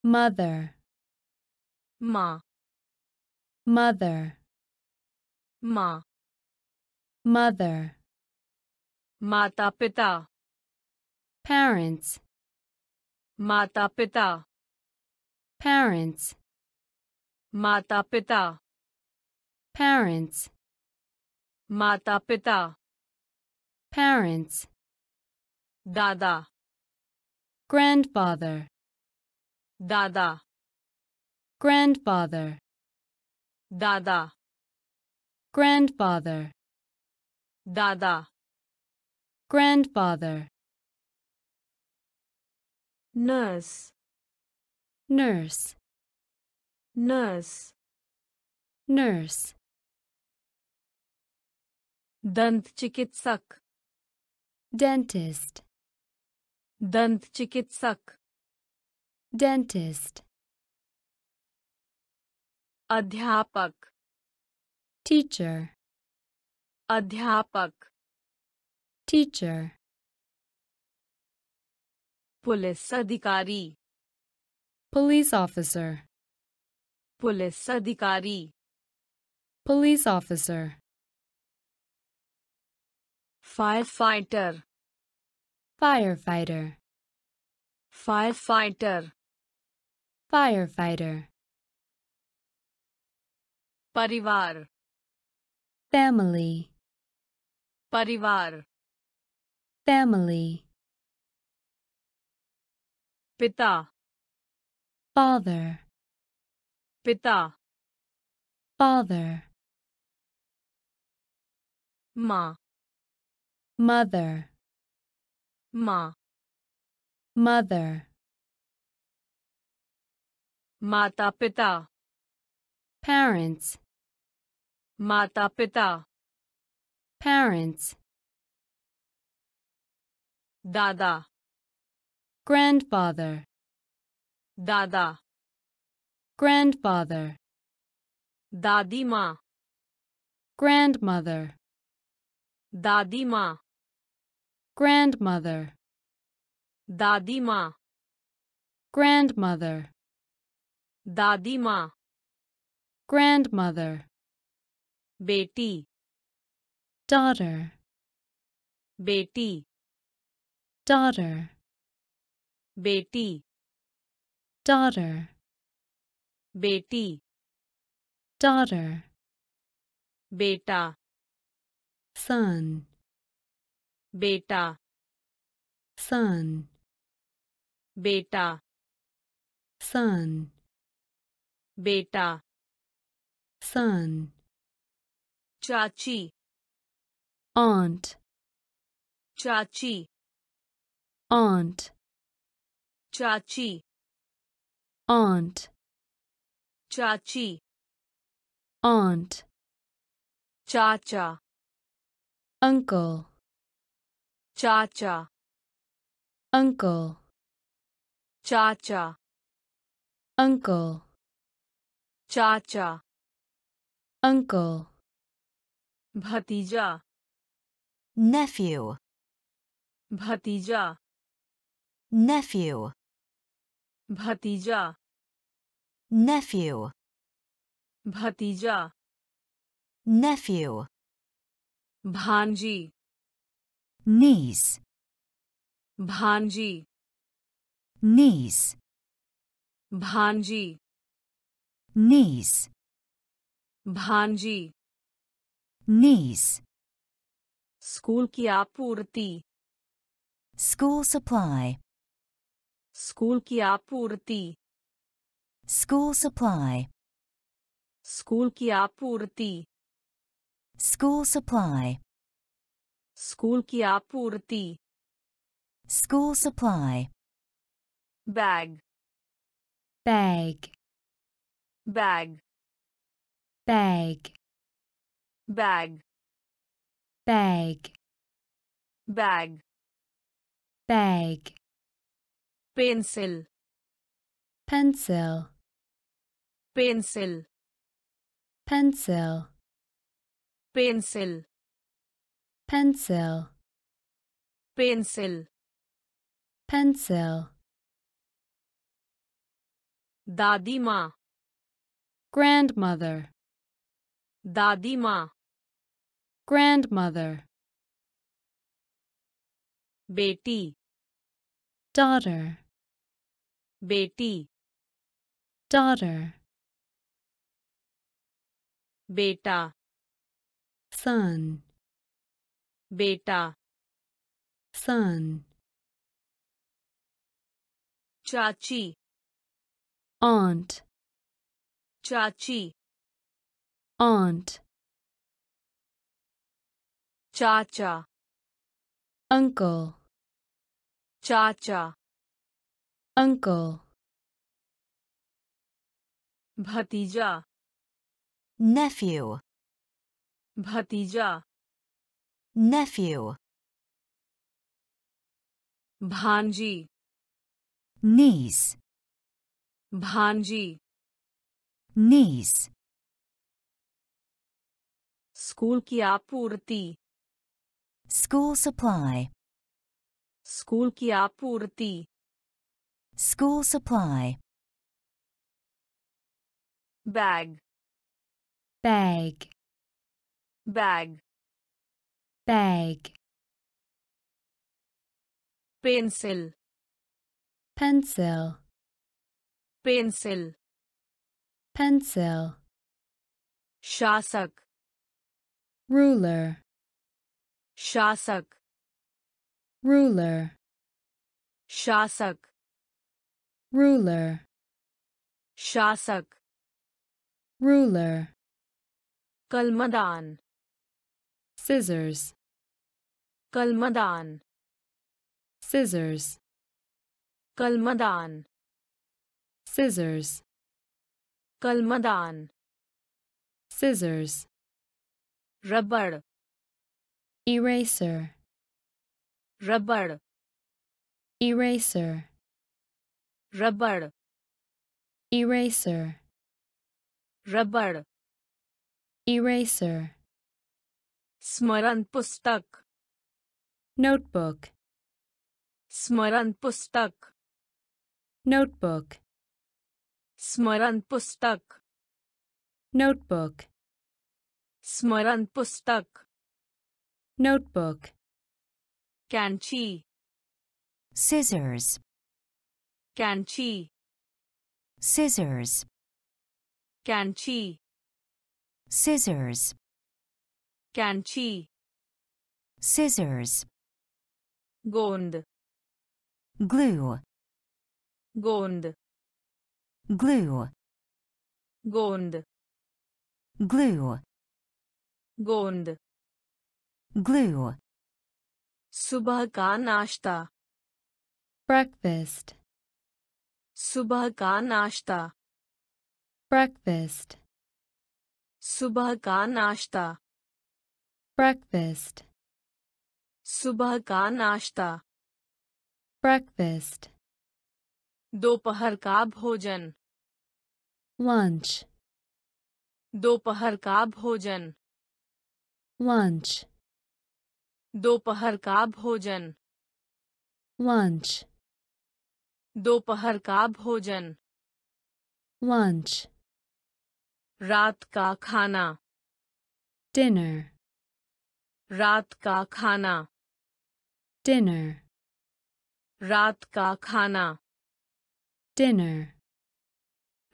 mother, माँ mother, माँ mother, माता पिता parents, माता पिता parents, माता पिता parents, माता पिता parents, दादा grandfather, दादा grandfather, दादा grandfather, दादा grandfather, nurse nurse, nurse nurse, दंत चिकित्सक dentist, दंत चिकित्सक dentist, अध्यापक teacher, अध्यापक teacher, पुलिस अधिकारी police officer, पुलिस अधिकारी police officer, fire fighter firefighter, fire fighter firefighter, परिवार family, परिवार family, पिता father, पिता father, माँ mother, माँ mother, माता पिता parents, माता पिता parents, दादा grandfather. Dada. Grandfather. Dadima grandmother. Dadima grandmother. Dadima grandmother. Dadima grandmother. Beti. Daughter. Beti. Daughter. बेटी daughter, बेटी daughter, बेटा son, बेटा son, बेटा son, बेटा son, चाची aunt, चाची aunt, Chachi. Aunt. Chachi. Aunt. Chacha. Uncle. Chacha. Uncle. Chacha. Uncle. Chacha. Uncle. Bhatija. Nephew. Bhatija. Nephew. Bhatija. Nephew. Bhatija. Nephew. Bhanji. Niece. Bhanji. Niece. Bhanji. Niece. Bhanji. Niece. School की आपूर्ति. School supply. School की आपूर्ति school supply school की आपूर्ति school supply school की आपूर्ति school supply bag bag bag bag bag bag bag bag pencil pencil pencil pencil pencil pencil pencil pencil dadima. Grandmother. Dadima. Grandmother. Beti. Daughter. बेटी daughter, बेटा son, बेटा son, चाची aunt, चाची aunt, चाचा uncle, चाचा Uncle भतीजा। Nephew भतीजा। Nephew भांजी। नीस भांजी। नीस स्कूल की आपूर्ति। स्कूल सप्लाई स्कूल की आपूर्ति। School supply. Bag. Bag. Bag. Bag. Pencil. Pencil. Pencil. Pencil. Shasak. Ruler. Shasak. Ruler. Shasak ruler, शासक ruler, कलमदान scissors, कलमदान scissors, कलमदान scissors, कलमदान scissors, रबड़ eraser, रबड़ eraser, रबड़ eraser, रबड़ eraser, स्मरण पुस्तक notebook, स्मरण पुस्तक notebook, स्मरण पुस्तक notebook, स्मरण पुस्तक notebook, कैंची scissors, कैंची scissors, कैंची scissors, कैंची scissors, गोंद glue, गोंद glue, गोंद glue, गोंद glue, सुबह का नाश्ता breakfast, सुबह का नाश्ता। Breakfast, सुबह का नाश्ता। Breakfast, सुबह का नाश्ता। Breakfast, दोपहर का भोजन। Lunch, दोपहर का भोजन। Lunch, दोपहर का भोजन। Lunch, दोपहर का भोजन lunch, रात का खाना dinner, रात का खाना dinner, रात का खाना dinner,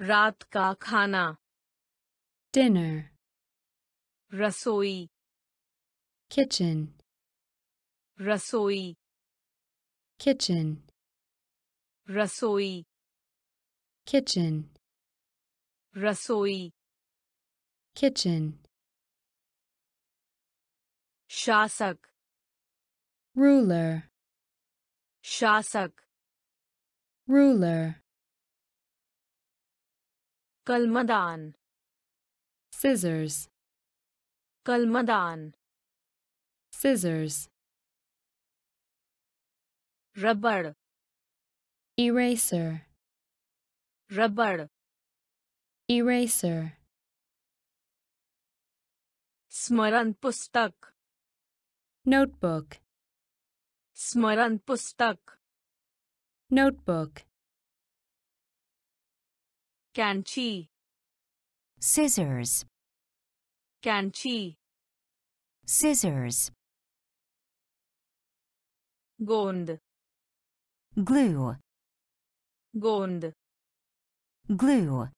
रात का खाना dinner, रसोई kitchen, रसोई kitchen, रसोई kitchen, रसोई kitchen, शासक ruler, शासक ruler, कलमदान scissors, कलमदान scissors, रबड़ Eraser. Rubber. Eraser. Smaran Pustak. Notebook. Smaran Pustak. Notebook. Kanchi. Scissors. Kanchi. Scissors. Gond. Glue. गोंद glue,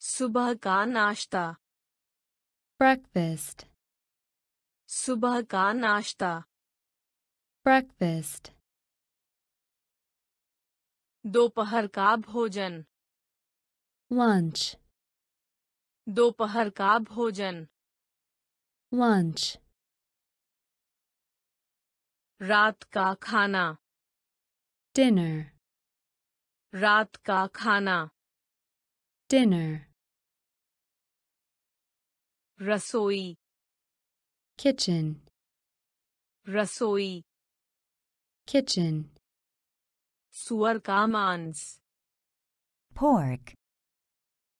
सुबह का नाश्ता breakfast, सुबह का नाश्ता breakfast, दोपहर का भोजन. Lunch, दोपहर का भोजन. Lunch, रात का खाना. dinner, रात का खाना dinner, रसोई kitchen, रसोई kitchen, सुअर का मांस pork,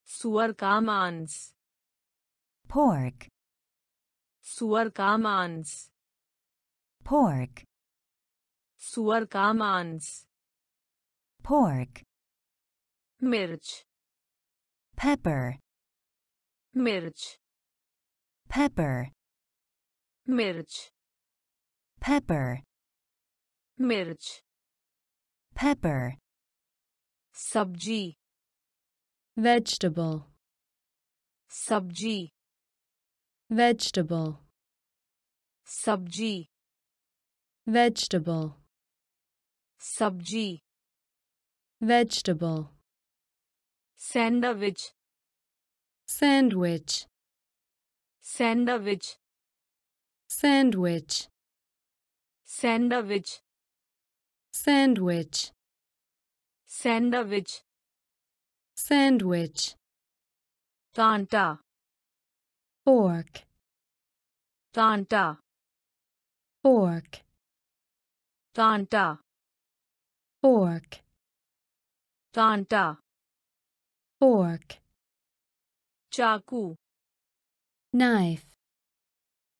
सुअर का मांस pork, सुअर का मांस pork, सुअर का मांस pork, मिर्च pepper, मिर्च pepper, मिर्च pepper, मिर्च pepper, सब्जी vegetable, सब्जी vegetable, सब्जी vegetable, Sabji. Vegetable. Sandwich. Sandwich. Sandwich. Sandwich. Sandwich. Sandwich. Sandwich. Sandwich. Kanta. Fork. tanta, Fork. tanta fork, कांटा fork, चाकू knife,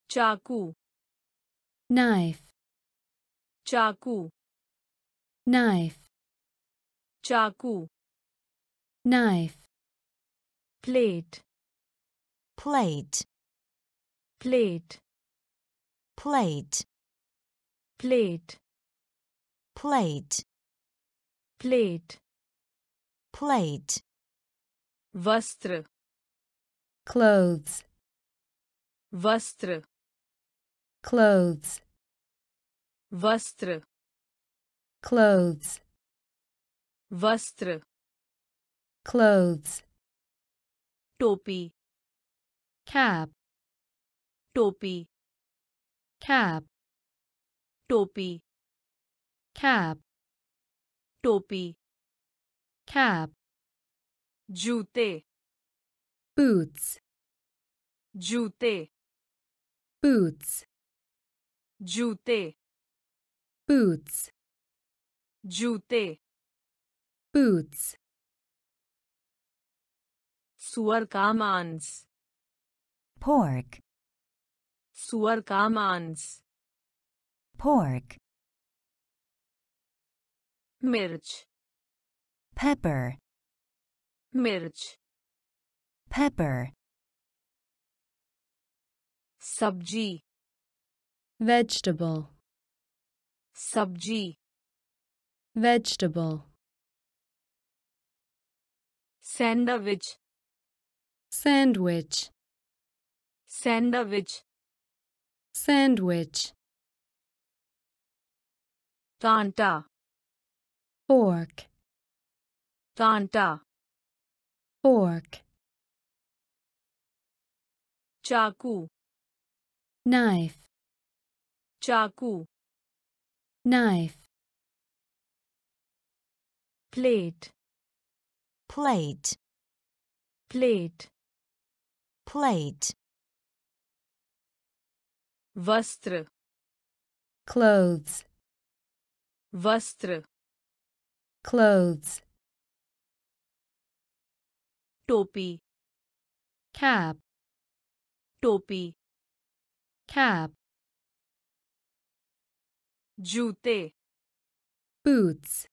चाकू knife, चाकू knife, चाकू knife, plate plate, plate plate, plate plate, plate. Plate. Vastra. Clothes. Vastra. Clothes. Vastra. Clothes. Vastra. Clothes. Topi. Cap. Topi. Cap. Topi. Cap. टोपी cap, जूते boots, जूते boots, जूते boots, जूते boots, सुअर का मांस pork, सुअर का मांस pork, Mirch. Pepper. Mirch. Pepper. Sabji. Vegetable. Sabji. Vegetable. Sandwich. Sandwich. Sandwich. Sandwich. Tanta fork, कांटा fork, चाकू knife, चाकू knife, plate plate, plate plate, वस्त्र clothes, वस्त्र clothes, टोपी cap, टोपी cap, जूते boots,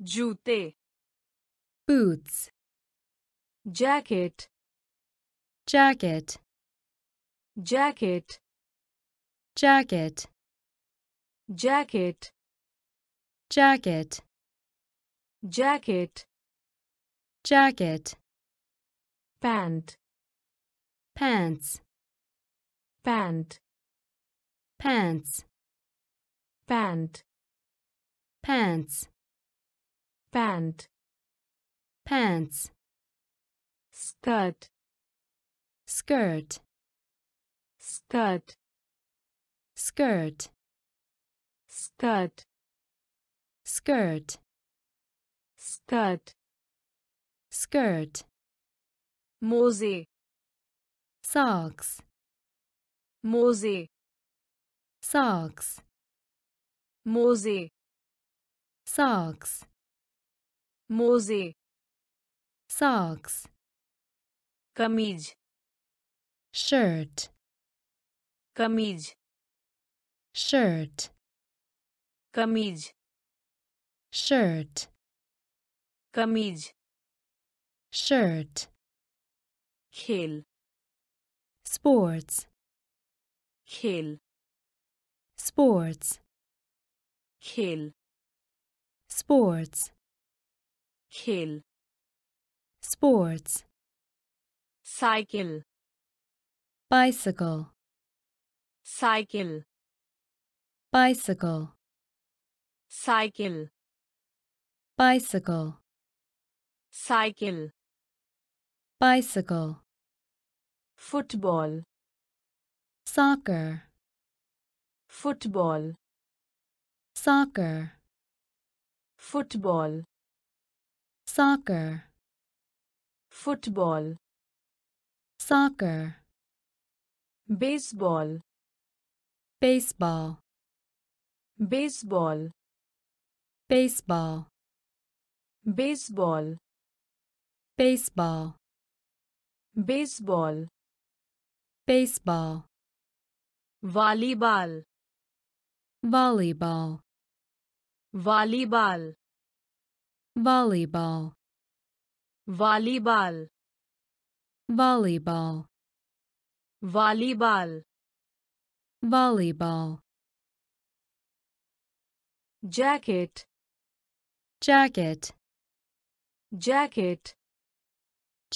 जूते boots, jacket jacket, jacket jacket, jacket jacket, jacket. Jacket. Pant. Pants. Pant. Pants. Pant. Pants. Pant. Pants. Skirt. Skirt. Skirt. Skirt. Skirt. Skirt skirt skirt, मोजे socks, मोजे socks, मोजे socks, मोजे socks, कमीज shirt, कमीज shirt, कमीज shirt, कमीज shirt, खेल sports, खेल sports, खेल sports, खेल sports, cycle bicycle, cycle bicycle, cycle bicycle, cycle. Bicycle. Football. Soccer. Football. Soccer. Football. Soccer. Football. Soccer. Baseball. Baseball. Baseball. Baseball. Baseball baseball. Baseball. Baseball. Volleyball. Volleyball. Volleyball. Volleyball. Volleyball. Volleyball. Volleyball. Volleyball. Jacket. Jacket. Jacket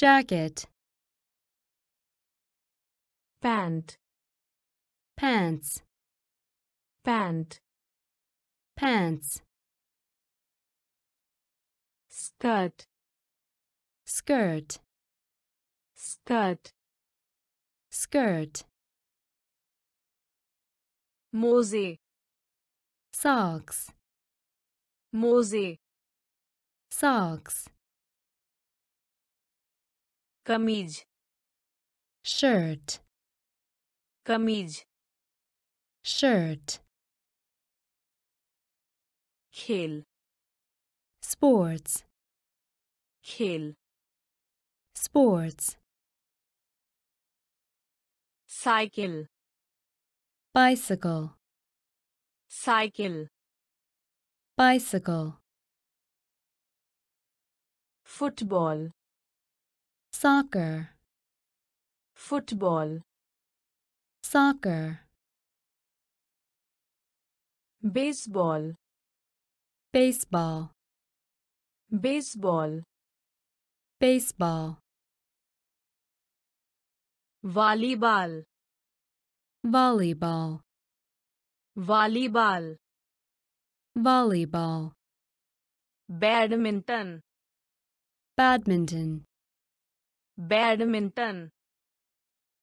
jacket. Pant. Pants. Pant. Pants. Skirt. Skirt. Skirt. Skirt. Mosey. socks. Mosey. socks. कमीज shirt, कमीज shirt, खेल sports, खेल sports, cycle bicycle, cycle bicycle, football soccer. Football. Soccer. Baseball. Baseball. Baseball. Baseball. Volleyball. Volleyball. Volleyball. Volleyball. Badminton. Badminton. Badminton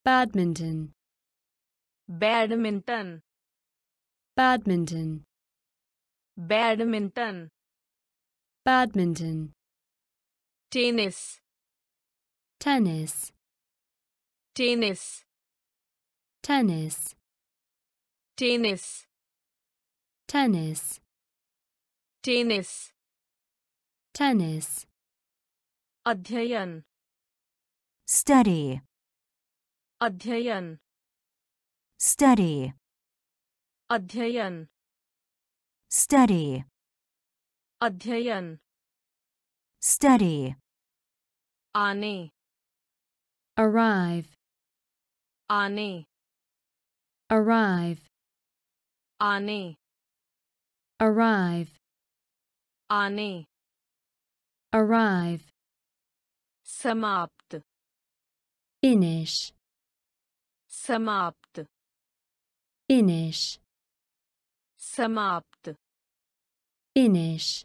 badminton, badminton badminton, badminton badminton, tennis tennis, tennis tennis, tennis tennis, tennis tennis, अध्ययन study, अध्ययन study, अध्ययन study, अध्ययन study, आने arrive, आने arrive, आने arrive, आने arrive, समाप्त finish, समाप्त finish, समाप्त finish,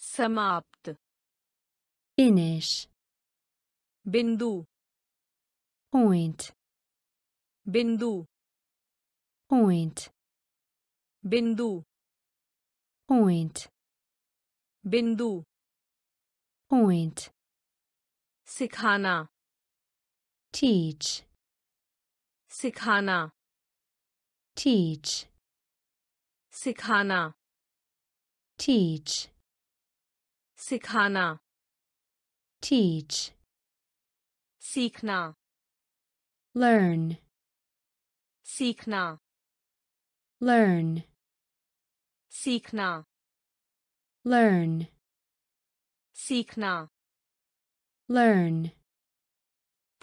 समाप्त finish, बिंदु point, बिंदु point, बिंदु point, बिंदु point, सिखाना teach, सिखाना teach, सिखाना teach, सिखाना teach, सीखना learn, सीखना learn, सीखना learn, सीखना learn,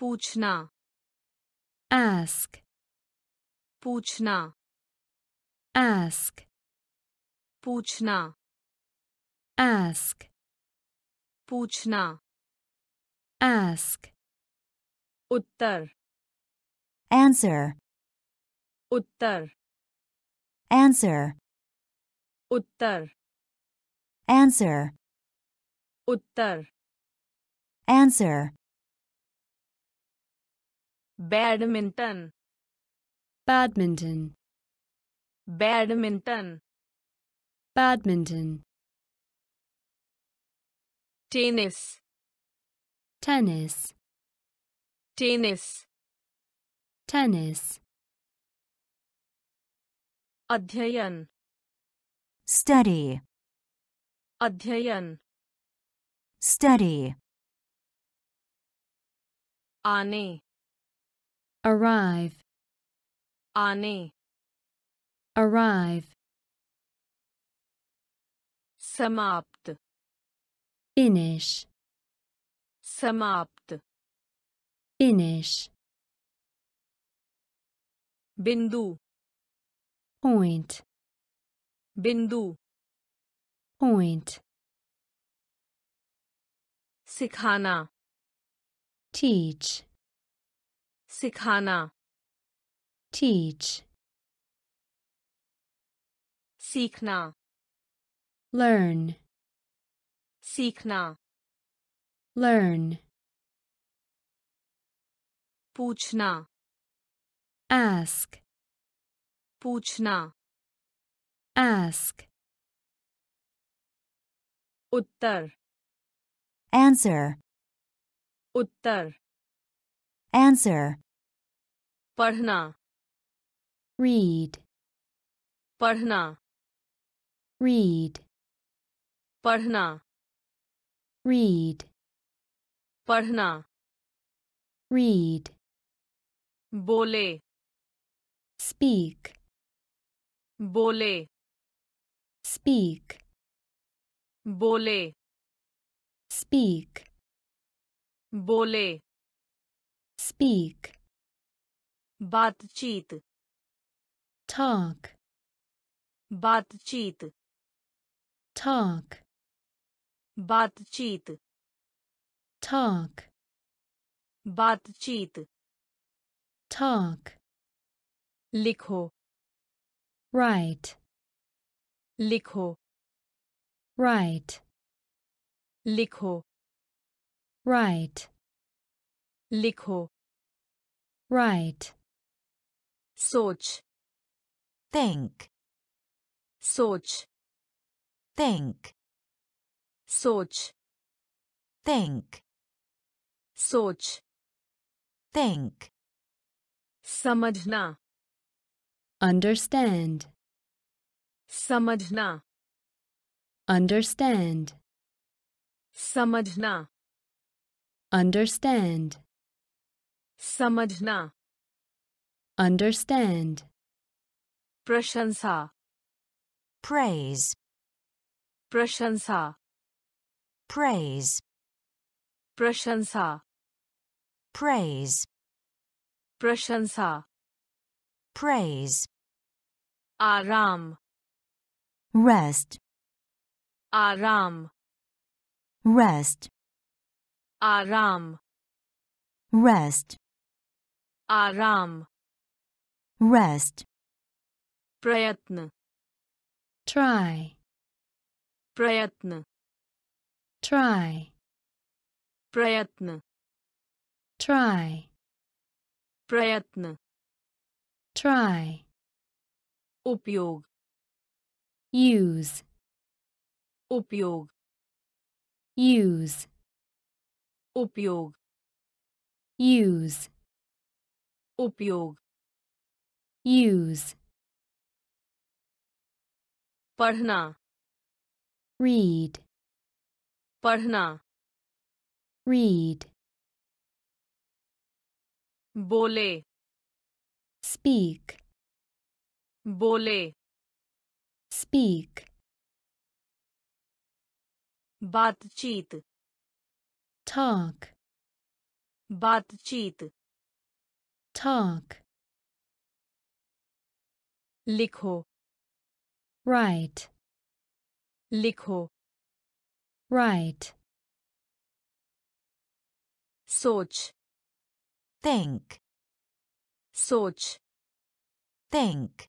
पूछना ask, पूछना ask, पूछना ask, पूछना ask, उत्तर answer, उत्तर answer, उत्तर answer, उत्तर answer, badminton badminton, badminton badminton, tennis tennis, tennis tennis, अध्ययन study, अध्ययन study, आने arrive, आने arrive, समाप्त finish, समाप्त finish, बिंदु point, बिंदु point, सिखाना teach, सिखाना teach, सीखना learn, सीखना learn, पूछना ask, पूछना ask, उत्तर answer, उत्तर answer, पढ़ना read, पढ़ना read, पढ़ना read, पढ़ना read, बोले speak, बोले speak, बोले speak, बोले speak, बातचीत talk, बातचीत talk, बातचीत talk, बातचीत talk, लिखो write, लिखो write, लिखो write, लिखो write, सोच think, सोच think, सोच think, सोच think, समझना understand, समझना understand, समझना understand, समझना understand, प्रशंसा praise, प्रशंसा praise, प्रशंसा praise, प्रशंसा praise, आराम rest, आराम rest, आराम rest, आराम rest, प्रयत्न try, प्रयत्न try, प्रयत्न try, प्रयत्न try, उपयोग use, उपयोग use, उपयोग use, उपयोग use, पढ़ना read, पढ़ना read, बोले speak, बोले speak, बातचीत talk, बातचीत talk, लिखो write, लिखो write, सोच think, सोच think,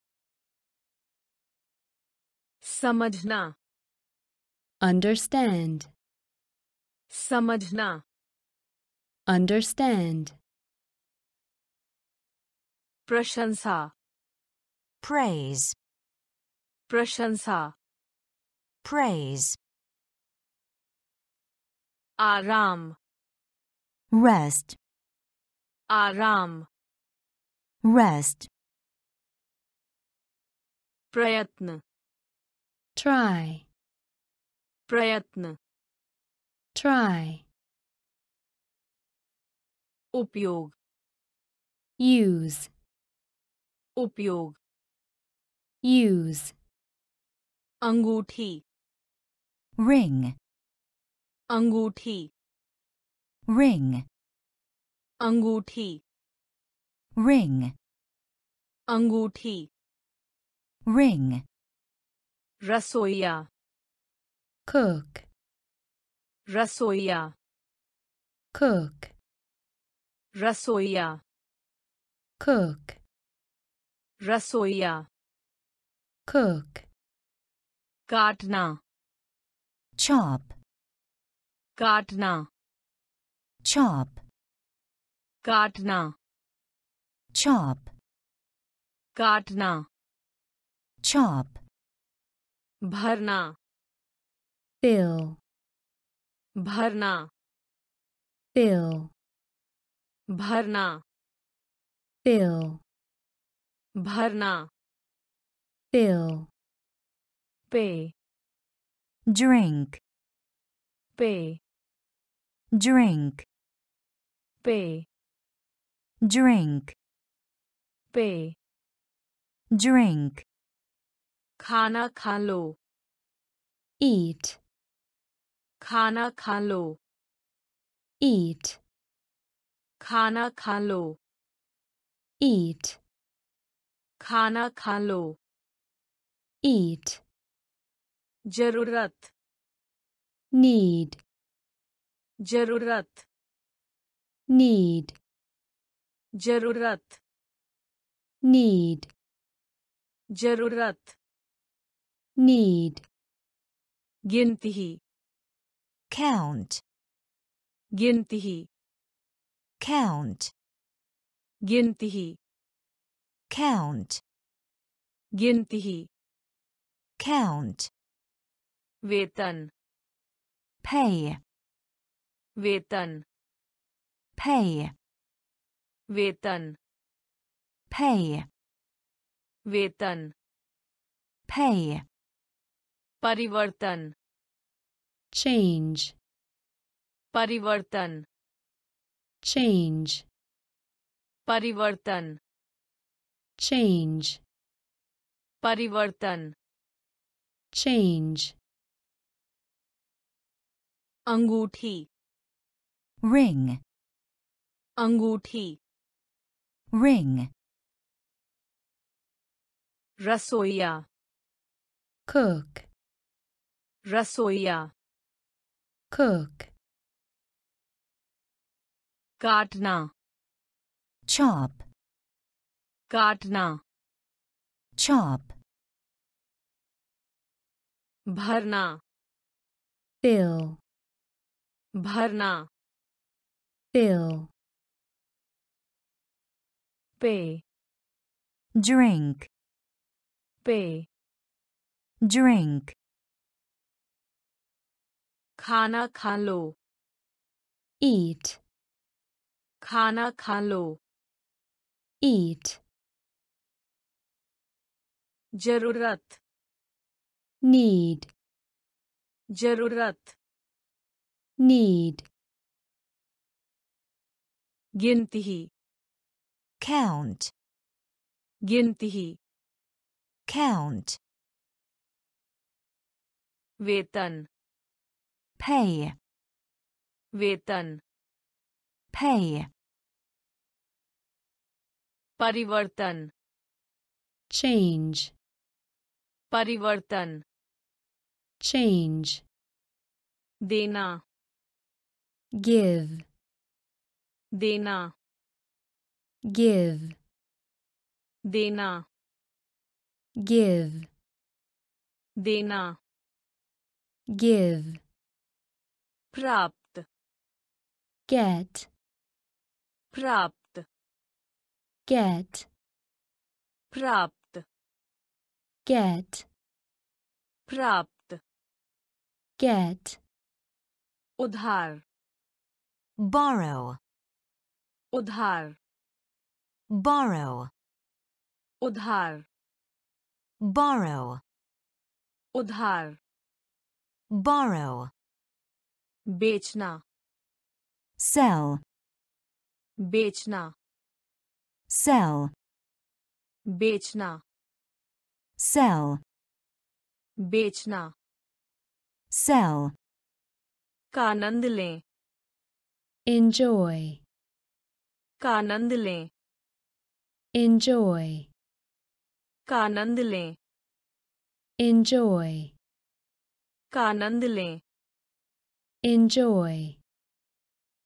समझना understand, समझना understand, प्रशंसा praise, प्रशंसा praise, आराम rest, आराम rest, प्रयत्न try, प्रयत्न try, उपयोग use, उपयोग use, अंगूठी ring, अंगूठी ring, अंगूठी ring, अंगूठी ring, रसोईया cook, रसोईया cook, रसोईया cook, रसोईया cook, काटना chop, काटना chop, काटना chop, काटना chop, भरना fill, भरना fill, भरना fill, भरना Fill. B. Drink. B. Drink. B. Drink. B. Drink. Khana khalo. Eat. Khana khalo. Eat. Khana khalo. Eat. Khana khalo eat, जरूरत need, जरूरत need, जरूरत need, जरूरत need, गिनती count, गिनती count, गिनती count, गिनती count, वेतन pay, वेतन pay, वेतन pay, वेतन pay, परिवर्तन change, परिवर्तन change, परिवर्तन change, परिवर्तन change, अंगूठी ring, अंगूठी ring, रसोइया cook, रसोइया cook, काटना chop, काटना chop, भरना। फिल भरना। फिल पे। ड्रिंक पे। ड्रिंक खाना खा लो। ईट खाना खा लो। ईट ज़रूरत। need, जरूरत need, गिनती count, गिनती count, वेतन pay, वेतन pay, परिवर्तन change, परिवर्तन change. Dena. Give. Dena. Give. Dena. Give. Dena. Give. Prapt. Get. Prapt. Get. Prapt. Get. Prapt get, उधार borrow, उधार borrow, उधार borrow, उधार borrow, बेचना sell, बेचना sell, बेचना sell, बेचना sell, का आनंद लें enjoy, का आनंद लें enjoy, का आनंद लें enjoy, का आनंद लें enjoy,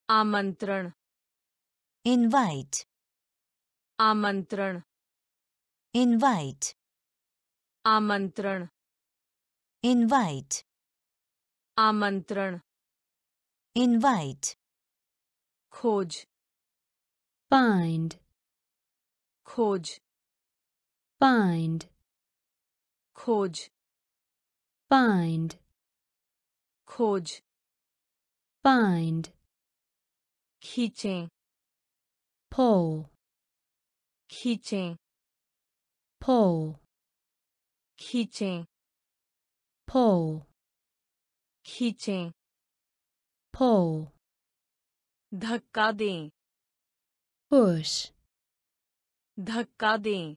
आमंत्रण invite, आमंत्रण invite, आमंत्रण invite, आमंत्रण invite, खोज find, खोज find, खोज find, खोज find, खींचें pull, खींचें pull, खींचें pull, खींचे। पोल धक्का दें। पुश धक्का दें।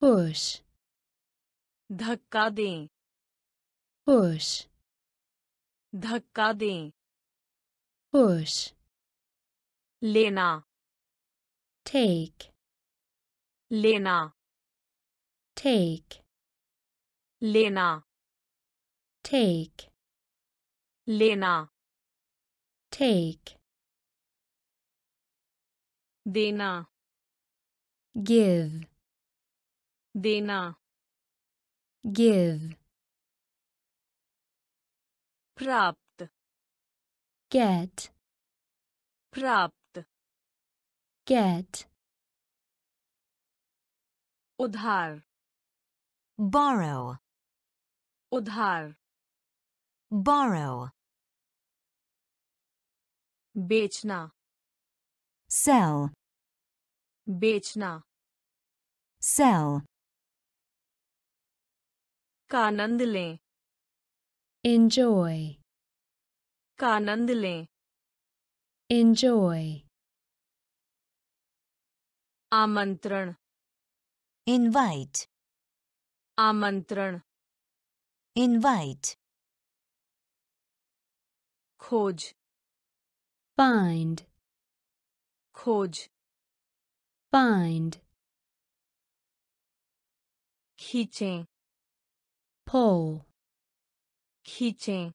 पुश धक्का दें। पुश धक्का दें। पुश लेना। टेक लेना। टेक लेना। Take लेना take, देना give, देना give, प्राप्त get, प्राप्त get, उधार borrow, उधार borrow, बेचना sell, बेचना sell, का आनंद लें enjoy, का आनंद लें enjoy, आमंत्रण invite, आमंत्रण invite, खोज find, खोज find, खींचें pull, खींचें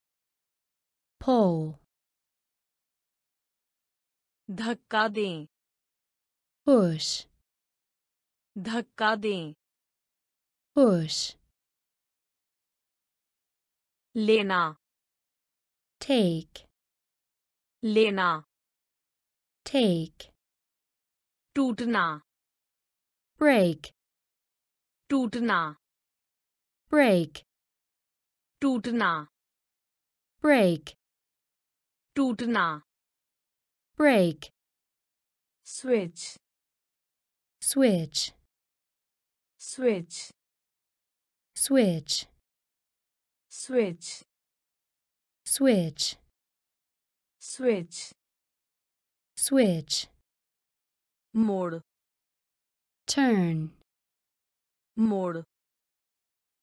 pull, धक्का दें push, धक्का दें push, लेना take, लेना take, टूटना break, टूटना break, टूटना break, टूटना break, switch switch, switch switch, switch switch, switch switch, मोड़ turn, मोड़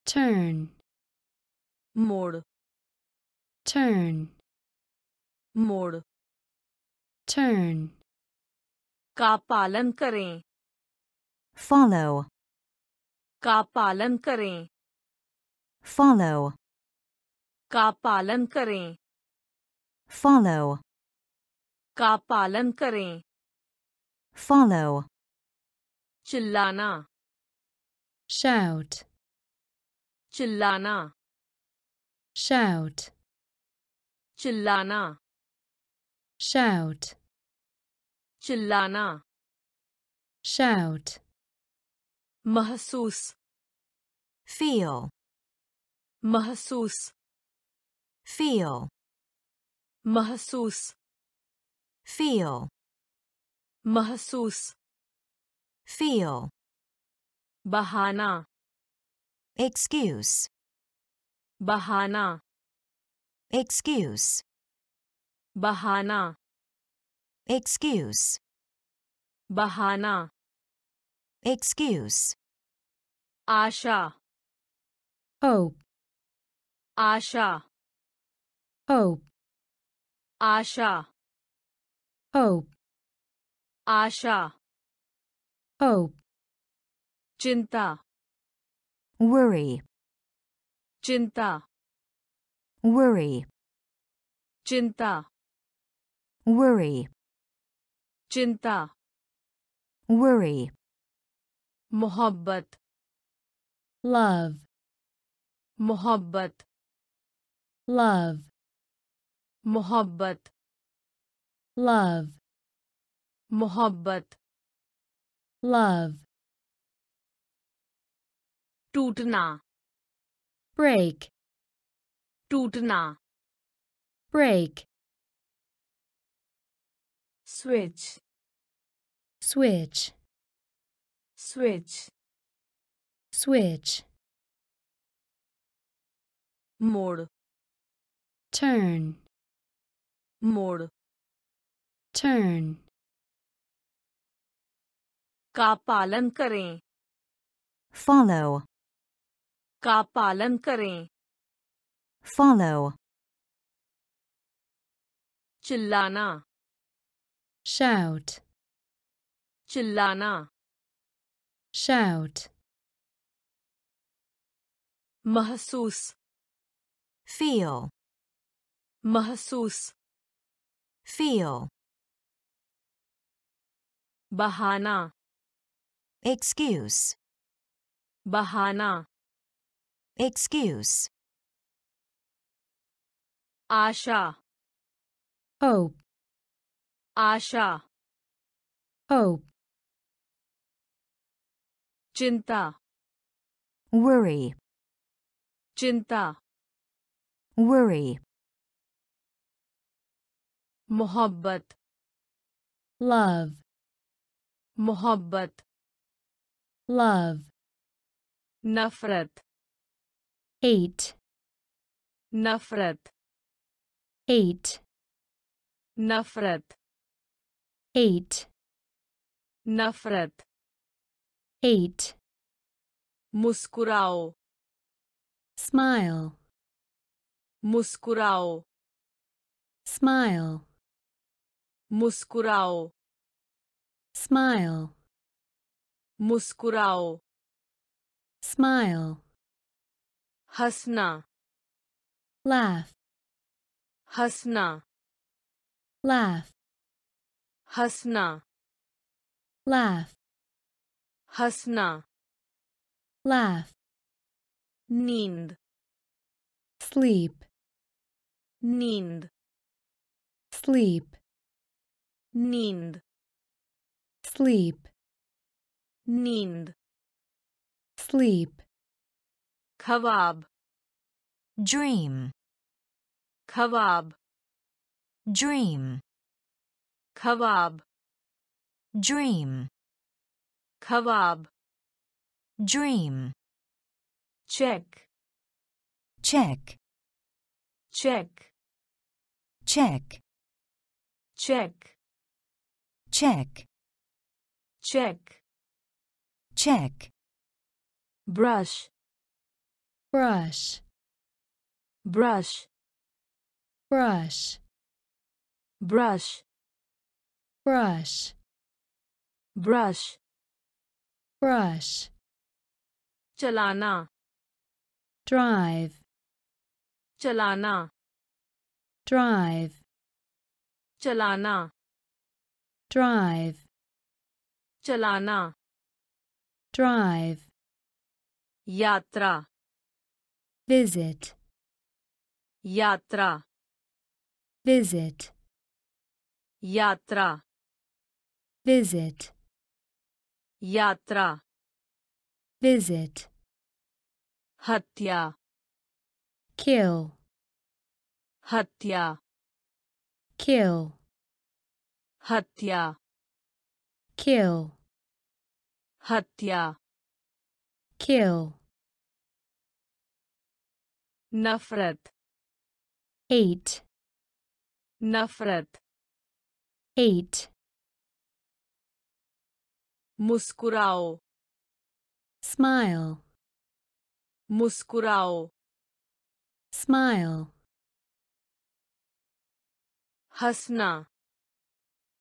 turn, मोड़ turn, मोड़ turn, का पालन करें follow, का पालन करें follow, का पालन करें follow, का पालन करें follow, चिल्लाना shout, चिल्लाना shout, चिल्लाना shout, चिल्लाना shout, महसूस feel, महसूस feel, Mahasus. Feel. Mahasus. Feel. Bahana. Excuse. Bahana. Excuse. Bahana. Excuse. Bahana. Excuse. Asha. Hope. Asha. Hope. Asha. Hope. Asha. Hope. Chinta. Worry. Chinta. Worry. Chinta. Worry. Chinta. Worry. Muhabbat. Love. Muhabbat. Love. मोहब्बत love, मोहब्बत love, टूटना break, टूटना break, switch switch, switch switch, मोड़ turn, मोड़। Turn, का पालन करें। Follow, का पालन करें। Follow, चिल्लाना। Shout, चिल्लाना। Shout, महसूस। Feel, महसूस। Feel. Bahana. Excuse. Bahana. Excuse. Asha. Hope. Asha. Hope. Chinta. Worry. Chinta. Worry. Muhabbat, Love. Muhabbat, Love. Nafrat. Hate. Nafrat. Hate. Nafrat. Hate. Nafrat. Hate. Muskurao. Smile. Muskurao. Smile. मुस्कुराओ smile, मुस्कुराओ smile, हंसना laugh, हंसना laugh, हंसना laugh, हंसना laugh, नींद sleep, नींद sleep, Nind. Sleep. Nind. Sleep. Kebab. Dream. Kebab. Dream. Kebab. Dream. Kebab. Dream. Check. Check. Check. Check. Check. Check. Check. Check. Brush. Brush. Brush. Brush. Brush. Brush. Brush. Brush. Chalana. Drive. Chalana. Drive. Chalana drive, चलाना drive, यात्रा visit, यात्रा visit, यात्रा visit, यात्रा visit, हत्या kill, हत्या kill, Hatya. Kill. Hatya. Kill. Nafrat. Eight. Nafrat. Eight. Muskurao. Smile. Muskurao. Smile. Hasna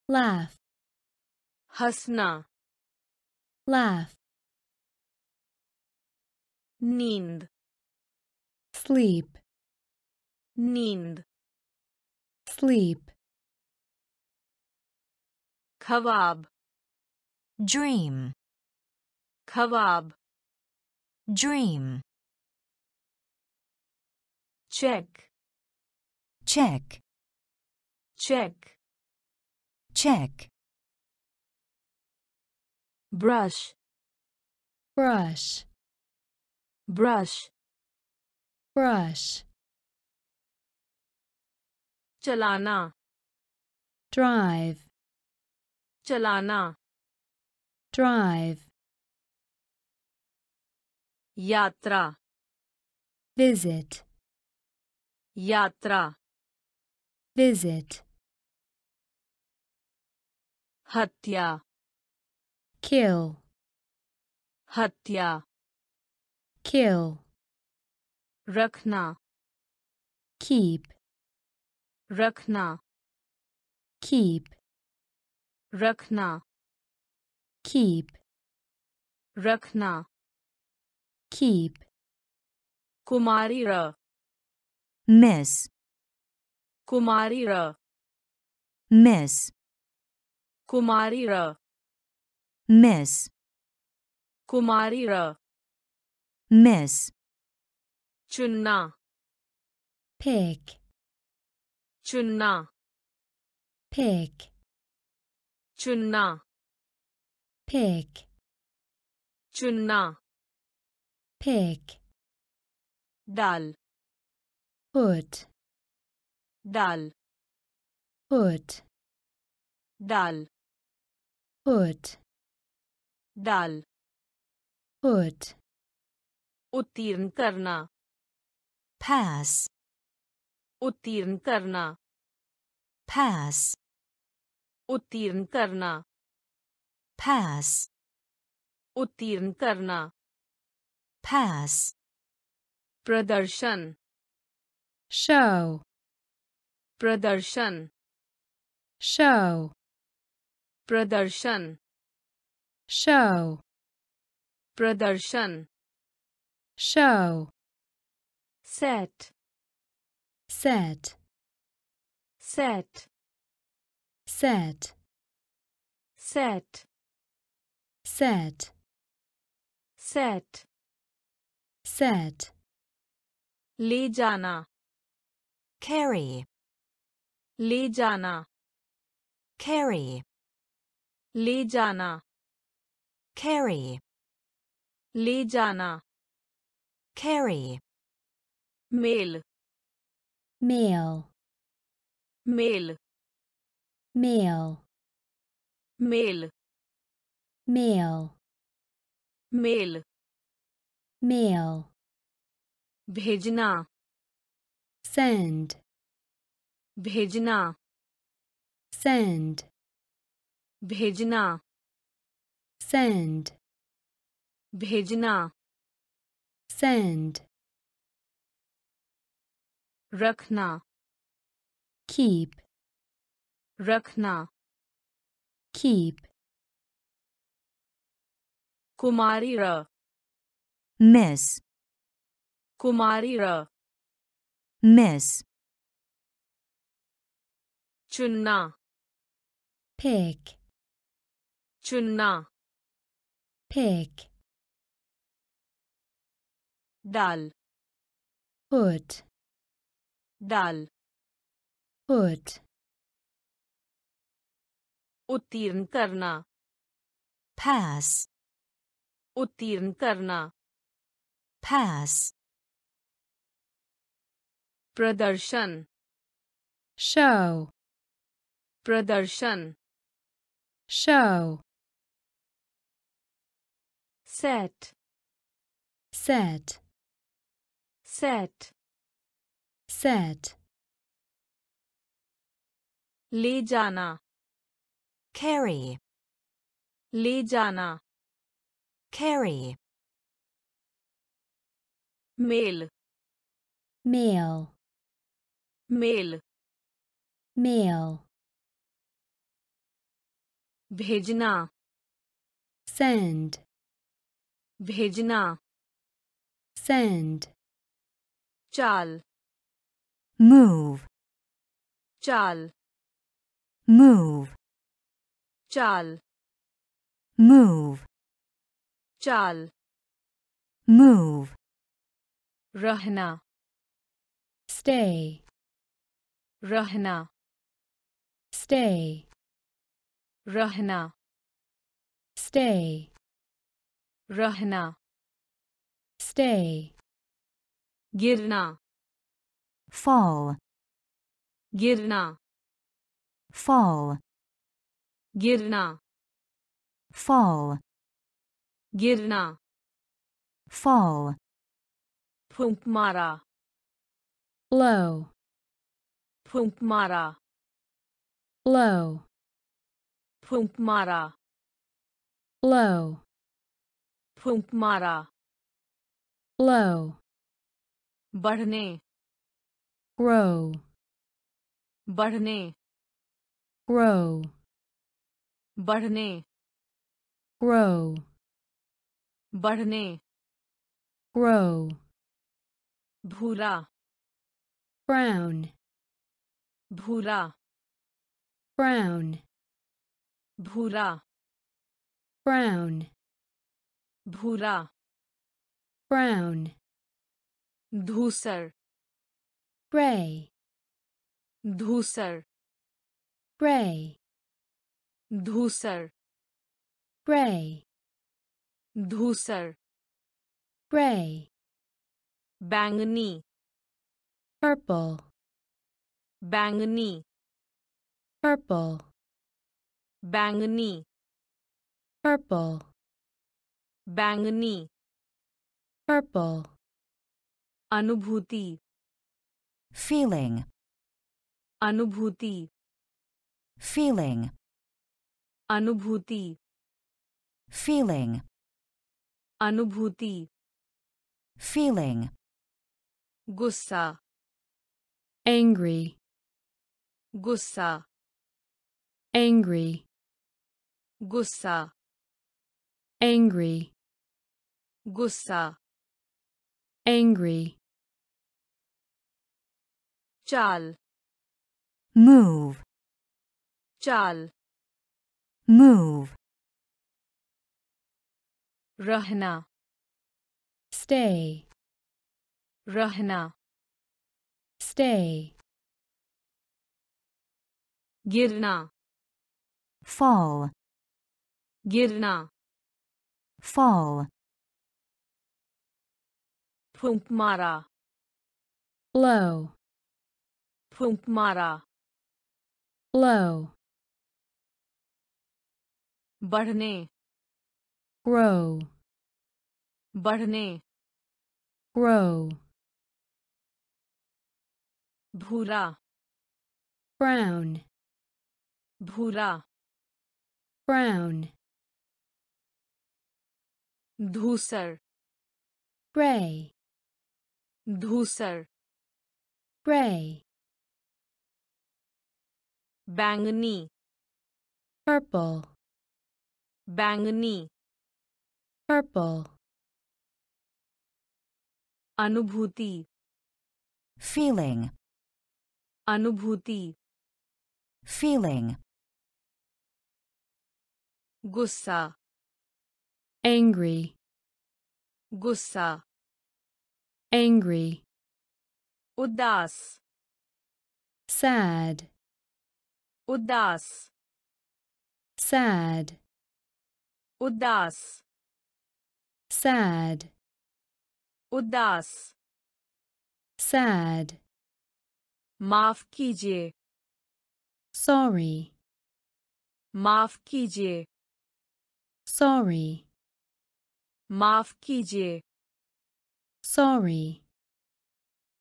laugh hasna laugh Nind. Sleep. Nind. Sleep. Kebab. Dream. Kebab. Dream. Check. Check. Check. Check. Brush. Brush. Brush. Brush. Chalana. Drive. Chalana. Drive. Yatra. Visit. Yatra. Visit. हत्या kill, हत्या kill, रखना keep, रखना keep, रखना keep, रखना keep, कुमारी र miss, कुमारी र miss, Kumarira. Miss. Kumarira. Miss. Chunna. Pick. Chunna. Pick. Chunna. Pick. Chunna. Pick. Dal. Put. Dal. Put. Dal put, डाल put, उत्तीर्ण करना pass, उत्तीर्ण करना pass, उत्तीर्ण करना pass, उत्तीर्ण करना pass, प्रदर्शन show, प्रदर्शन show, प्रदर्शन show, प्रदर्शन show, set set, set set, set set, set set, ले जाना carry, ले जाना carry, ले जाना carry, ले जाना carry, mail meal, mail meal, mail meal, mail meal, भेजना send, भेजना send, भेजना send, भेजना send, रखना keep, रखना keep, कुमारी र miss, कुमारी र miss, चुनना pick, चुनना pick, डाल put, डाल put, उत्तीर्ण करना pass, उत्तीर्ण करना pass, प्रदर्शन show, प्रदर्शन show, set set, set set, ले जाना carry, ले जाना carry, mail meal, mail meal, भेजना send, भेजना send, चाल move, चाल move, चाल move, चाल move, रहना stay, रहना stay, रहना stay, रहना stay, गिरना fall, गिरना fall, गिरना fall, गिरना fall, फूंक मारा blow, फूंक मारा blow, फूंक मारा blow, फूंक मारा blow, बढ़ने grow, बढ़ने grow, बढ़ने grow, बढ़ने grow, भूरा brown, भूरा brown, भूरा brown, भूरा brown, धूसर gray, धूसर gray, धूसर gray, धूसर gray, बैंगनी purple, बैंगनी purple, बैंगनी purple, बैंगनी purple, अनुभूति feeling, अनुभूति feeling, अनुभूति feeling, अनुभूति feeling, गुस्सा angry, गुस्सा angry, गुस्सा angry, गुस्सा angry, चाल move, चाल move, रहना stay, रहना stay, गिरना fall, गिरना fall, फूंक मारा blow, फूंक मारा blow, बढ़ने grow, बढ़ने grow, भूरा brown, भूरा brown, धूसर gray, धूसर gray, बैंगनी purple, बैंगनी purple, अनुभूति feeling, अनुभूति feeling, गुस्सा angry, गुस्सा angry, उदास sad, उदास sad, उदास sad, उदास sad, माफ कीजिए sorry, माफ कीजिए sorry, माफ कीजिए sorry,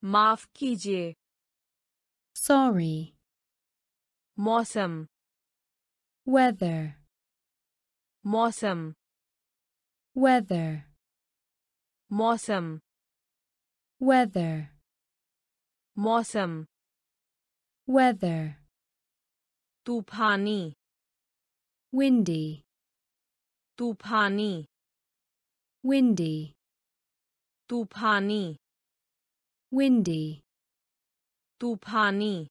माफ कीजिए sorry, मौसम weather, मौसम weather, मौसम weather, मौसम weather, तूफानी windy, तूफानी windy, तूफानी windy, तूफानी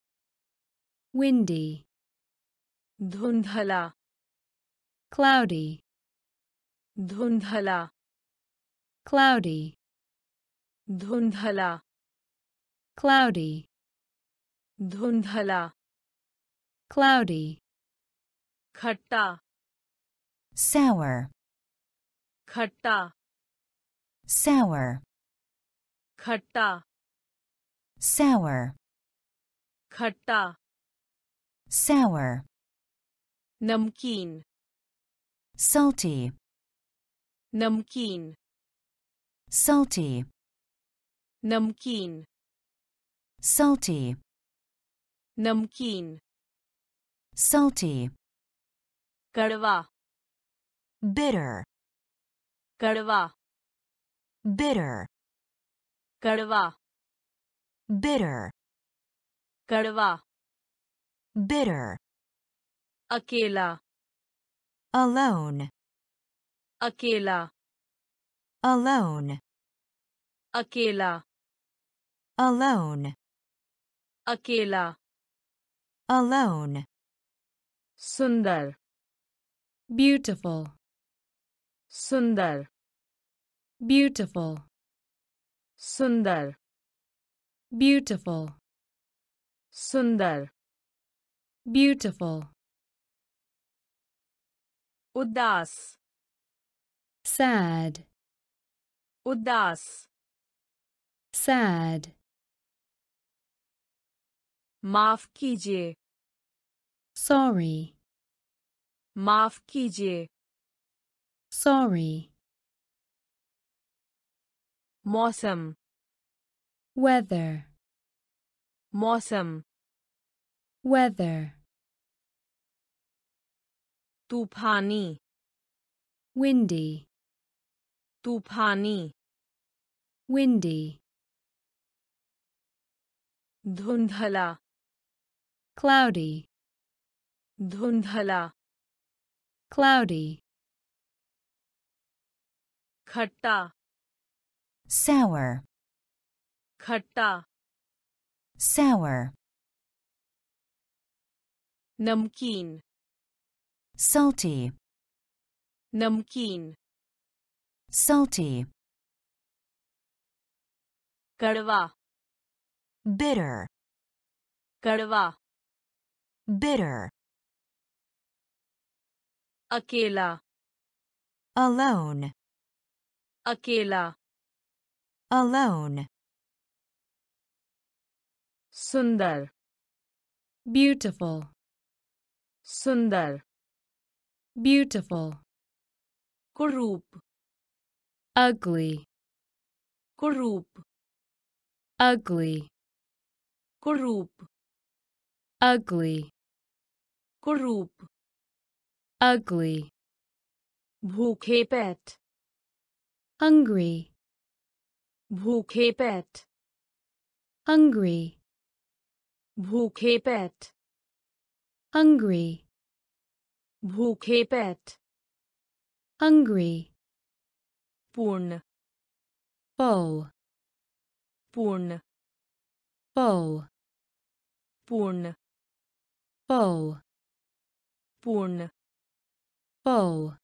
windy, धुंधला cloudy, धुंधला cloudy, धुंधला cloudy, धुंधला cloudy, खट्टा sour, खट्टा sour, खट्टा sour, खट्टा sour, नमकीन salty, नमकीन salty, नमकीन salty, नमकीन salty, कड़वा bitter, कड़वा bitter, कड़वा bitter, कड़वा bitter, अकेला alone, अकेला alone, अकेला alone, अकेला alone, सुंदर beautiful, सुंदर beautiful, सुंदर beautiful, सुंदर beautiful, उदास sad, उदास sad, माफ कीजिए sorry, माफ कीजिए sorry, मौसम weather, मौसम weather, तूफानी windy, तूफानी windy, धुंधला cloudy, धुंधला cloudy, खट्टा sour, खट्टा sour, नमकीन salty, नमकीन salty, कड़वा bitter, कड़वा bitter, अकेला alone, अकेला alone. Sundar. Beautiful. Sundar. Beautiful. Kurup. Ugly. Kurup. Ugly. Kurup. Ugly. Kurup. Ugly. Bhukhe pet. Hungry. भूखे पेट hungry, भूखे पेट hungry, भूखे पेट hungry, पूर्ण full, पूर्ण full, पूर्ण full, पूर्ण full,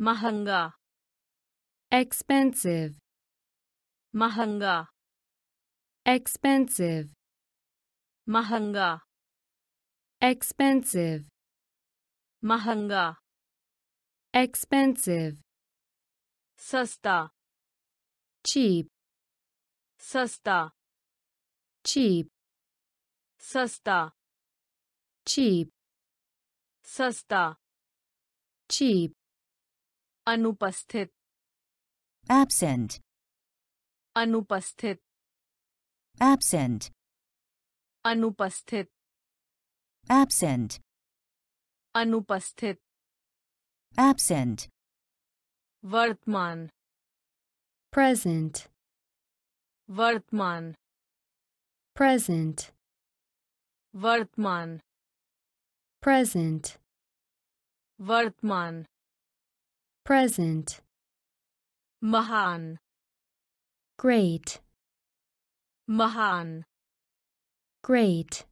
महंगा expensive, महंगा expensive, महंगा expensive, महंगा expensive, सस्ता cheap, सस्ता cheap, सस्ता cheap, सस्ता cheap, अनुपस्थित absent, अनुपस्थित absent, अनुपस्थित absent, अनुपस्थित absent, वर्तमान present, वर्तमान present, वर्तमान present, वर्तमान present, महान great, महान great,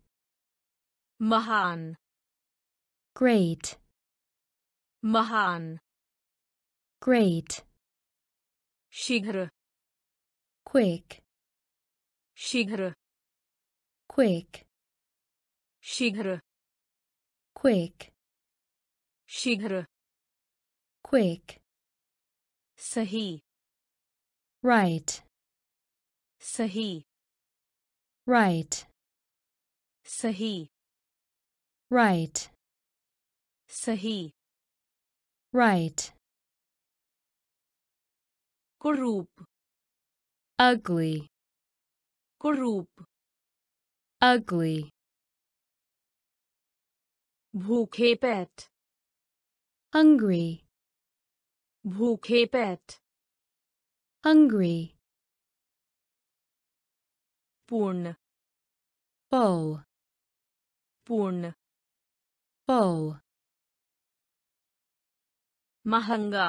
महान great, महान great, शीघ्र quick, शीघ्र quick, शीघ्र quick, शीघ्र quick, सही right, सही right, सही right, सही right, कुरूप ugly, कुरूप ugly, भूखे पेट hungry, भूखे पेट hungry, पूर्ण full, पूर्ण full, महंगा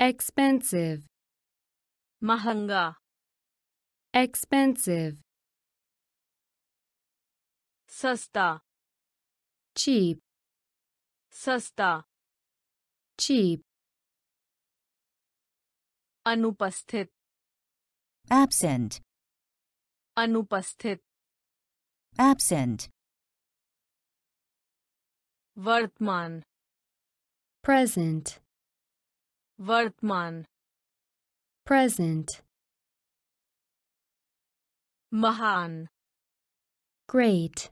expensive, महंगा expensive, सस्ता cheap, सस्ता cheap, अनुपस्थित absent, अनुपस्थित absent, वर्तमान present, वर्तमान present, महान great,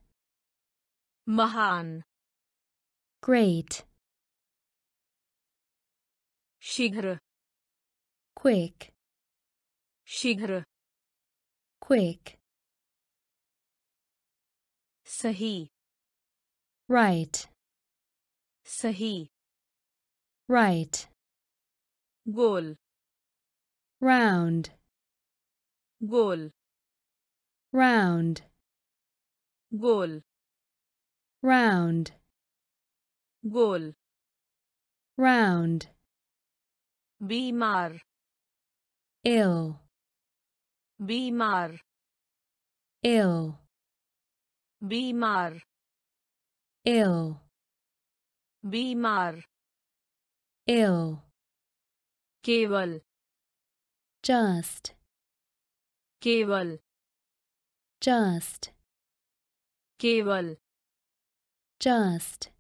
महान great, शीघ्र quick, शीघ्र quick. Sahi. Right. Sahi. Right. Goal. Round. Goal. Round. Goal. Round. Goal. Round. Bimar. Ill. बीमार ill, बीमार ill, बीमार ill, केवल just, केवल just, केवल just,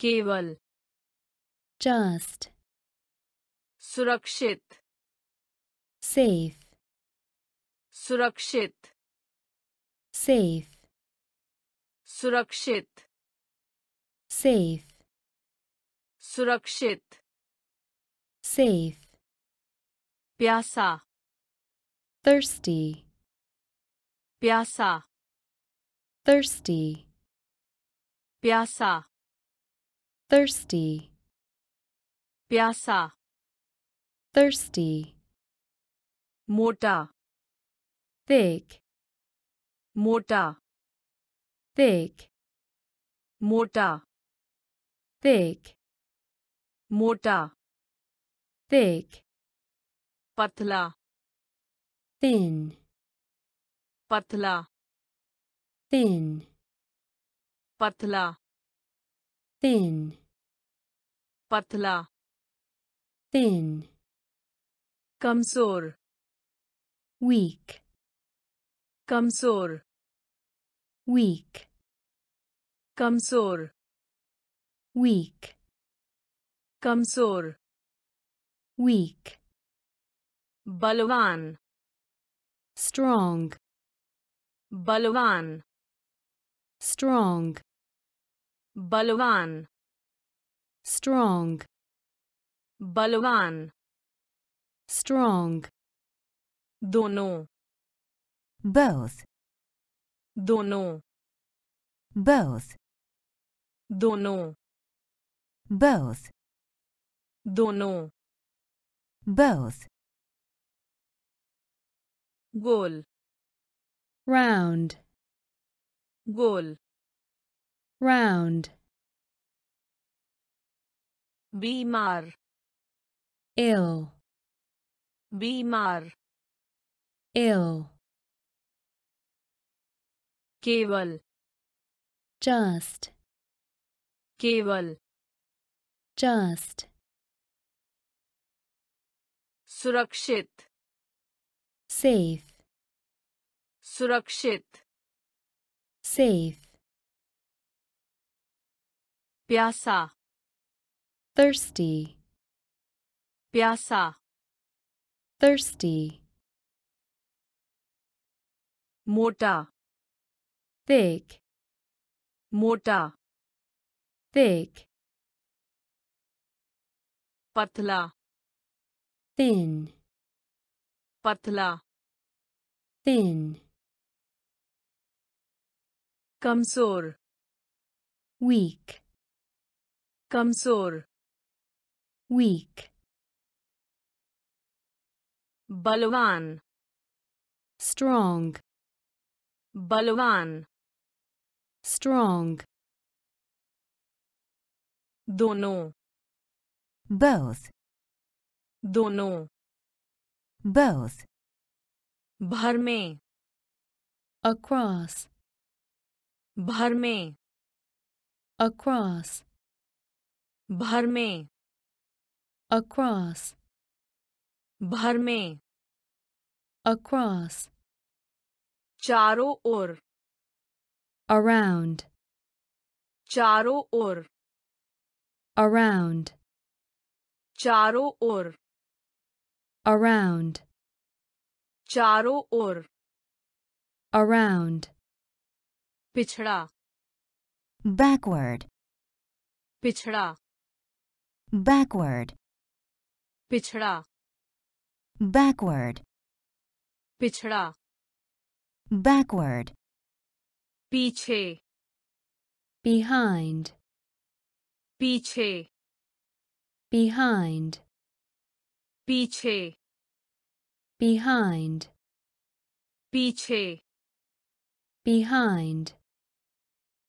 केवल just, सुरक्षित safe, सुरक्षित। सेफ़ सुरक्षित। सेफ़ सुरक्षित। सेफ़ प्यासा। Thirsty. प्यासा। Thirsty. प्यासा। Thirsty. प्यासा। Thirsty. मोटा। thick. Mota. Thick. Mota. Thick. Mota. Thick. Patla. Thin. Patla. Thin. Patla. Thin. Patla. Thin. Kamzor weak. कमजोर weak, कमजोर weak, कमजोर weak, बलवान strong, बलवान strong, बलवान strong, बलवान strong, दोनों Both. Dono. Both. Dono. Both. Dono. Both. Goal. Round. Goal. Round. Bimar. Ill. Bimar. Ill. केवल। Just केवल। जस्ट सुरक्षित। सेफ़ सुरक्षित। सेफ़ प्यासा। Thirsty. प्यासा। Thirsty. मोटा। thick, मोटा thick, पतला thin, पतला thin, कमजोर weak, कमजोर weak, बलवान strong, बलवान Strong, दोनों both, दोनों both, भर में across, भर में across, भर में across, भर में across, चारों ओर around, चारों ओर around, चारों ओर around, चारों ओर around, पिछड़ा backward, पिछड़ा backward, पिछड़ा backward, पिछड़ा backward, पीछे behind, पीछे behind, पीछे behind, पीछे behind,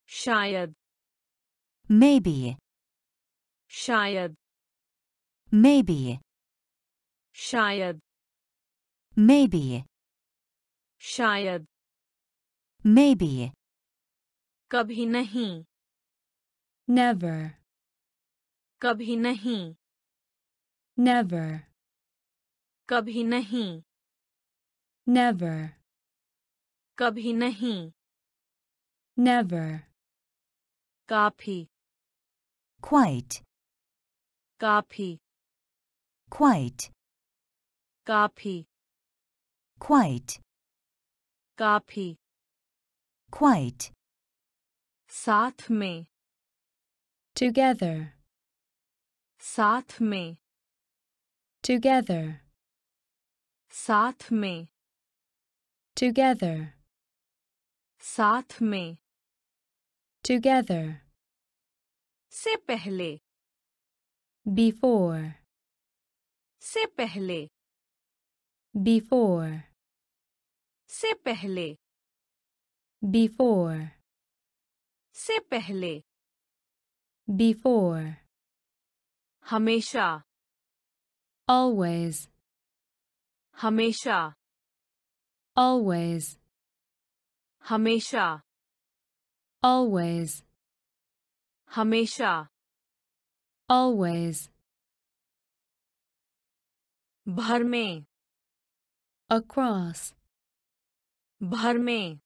शायद maybe, शायद maybe, शायद maybe, शायद maybe, कभी नहीं never, कभी नहीं never, कभी नहीं never, कभी नहीं never, काफी quite, काफी quite, काफी quite, काफी quite, साथ में together, साथ में together, साथ में together, साथ में together, से पहले before, से पहले before, से पहले before, से पहले before, हमेशा always, हमेशा always, हमेशा always, हमेशा always, भर में across, भर में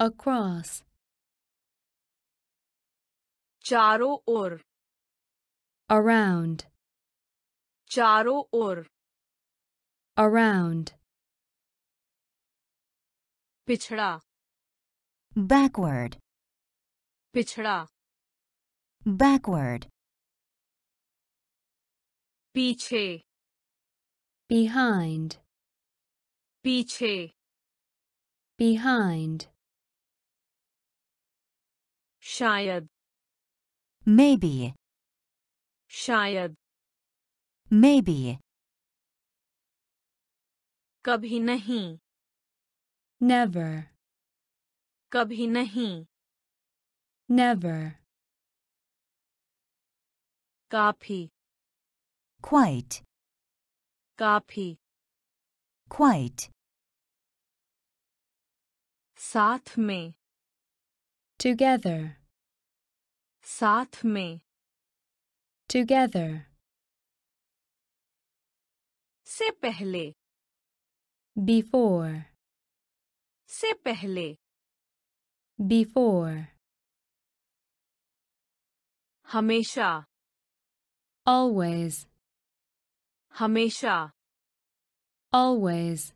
across, चारों ओर। अराउंड चारों ओर। अराउंड पिछड़ा। बैकवर्ड पिछड़ा। बैकवर्ड पीछे। बिहाइंड पीछे। बिहाइंड शायद। maybe, शायद maybe, कभी नहीं never, कभी नहीं never, काफी quite, काफी quite, साथ में together, साथ में together, से पहले before, से पहले before, हमेशा always, हमेशा always,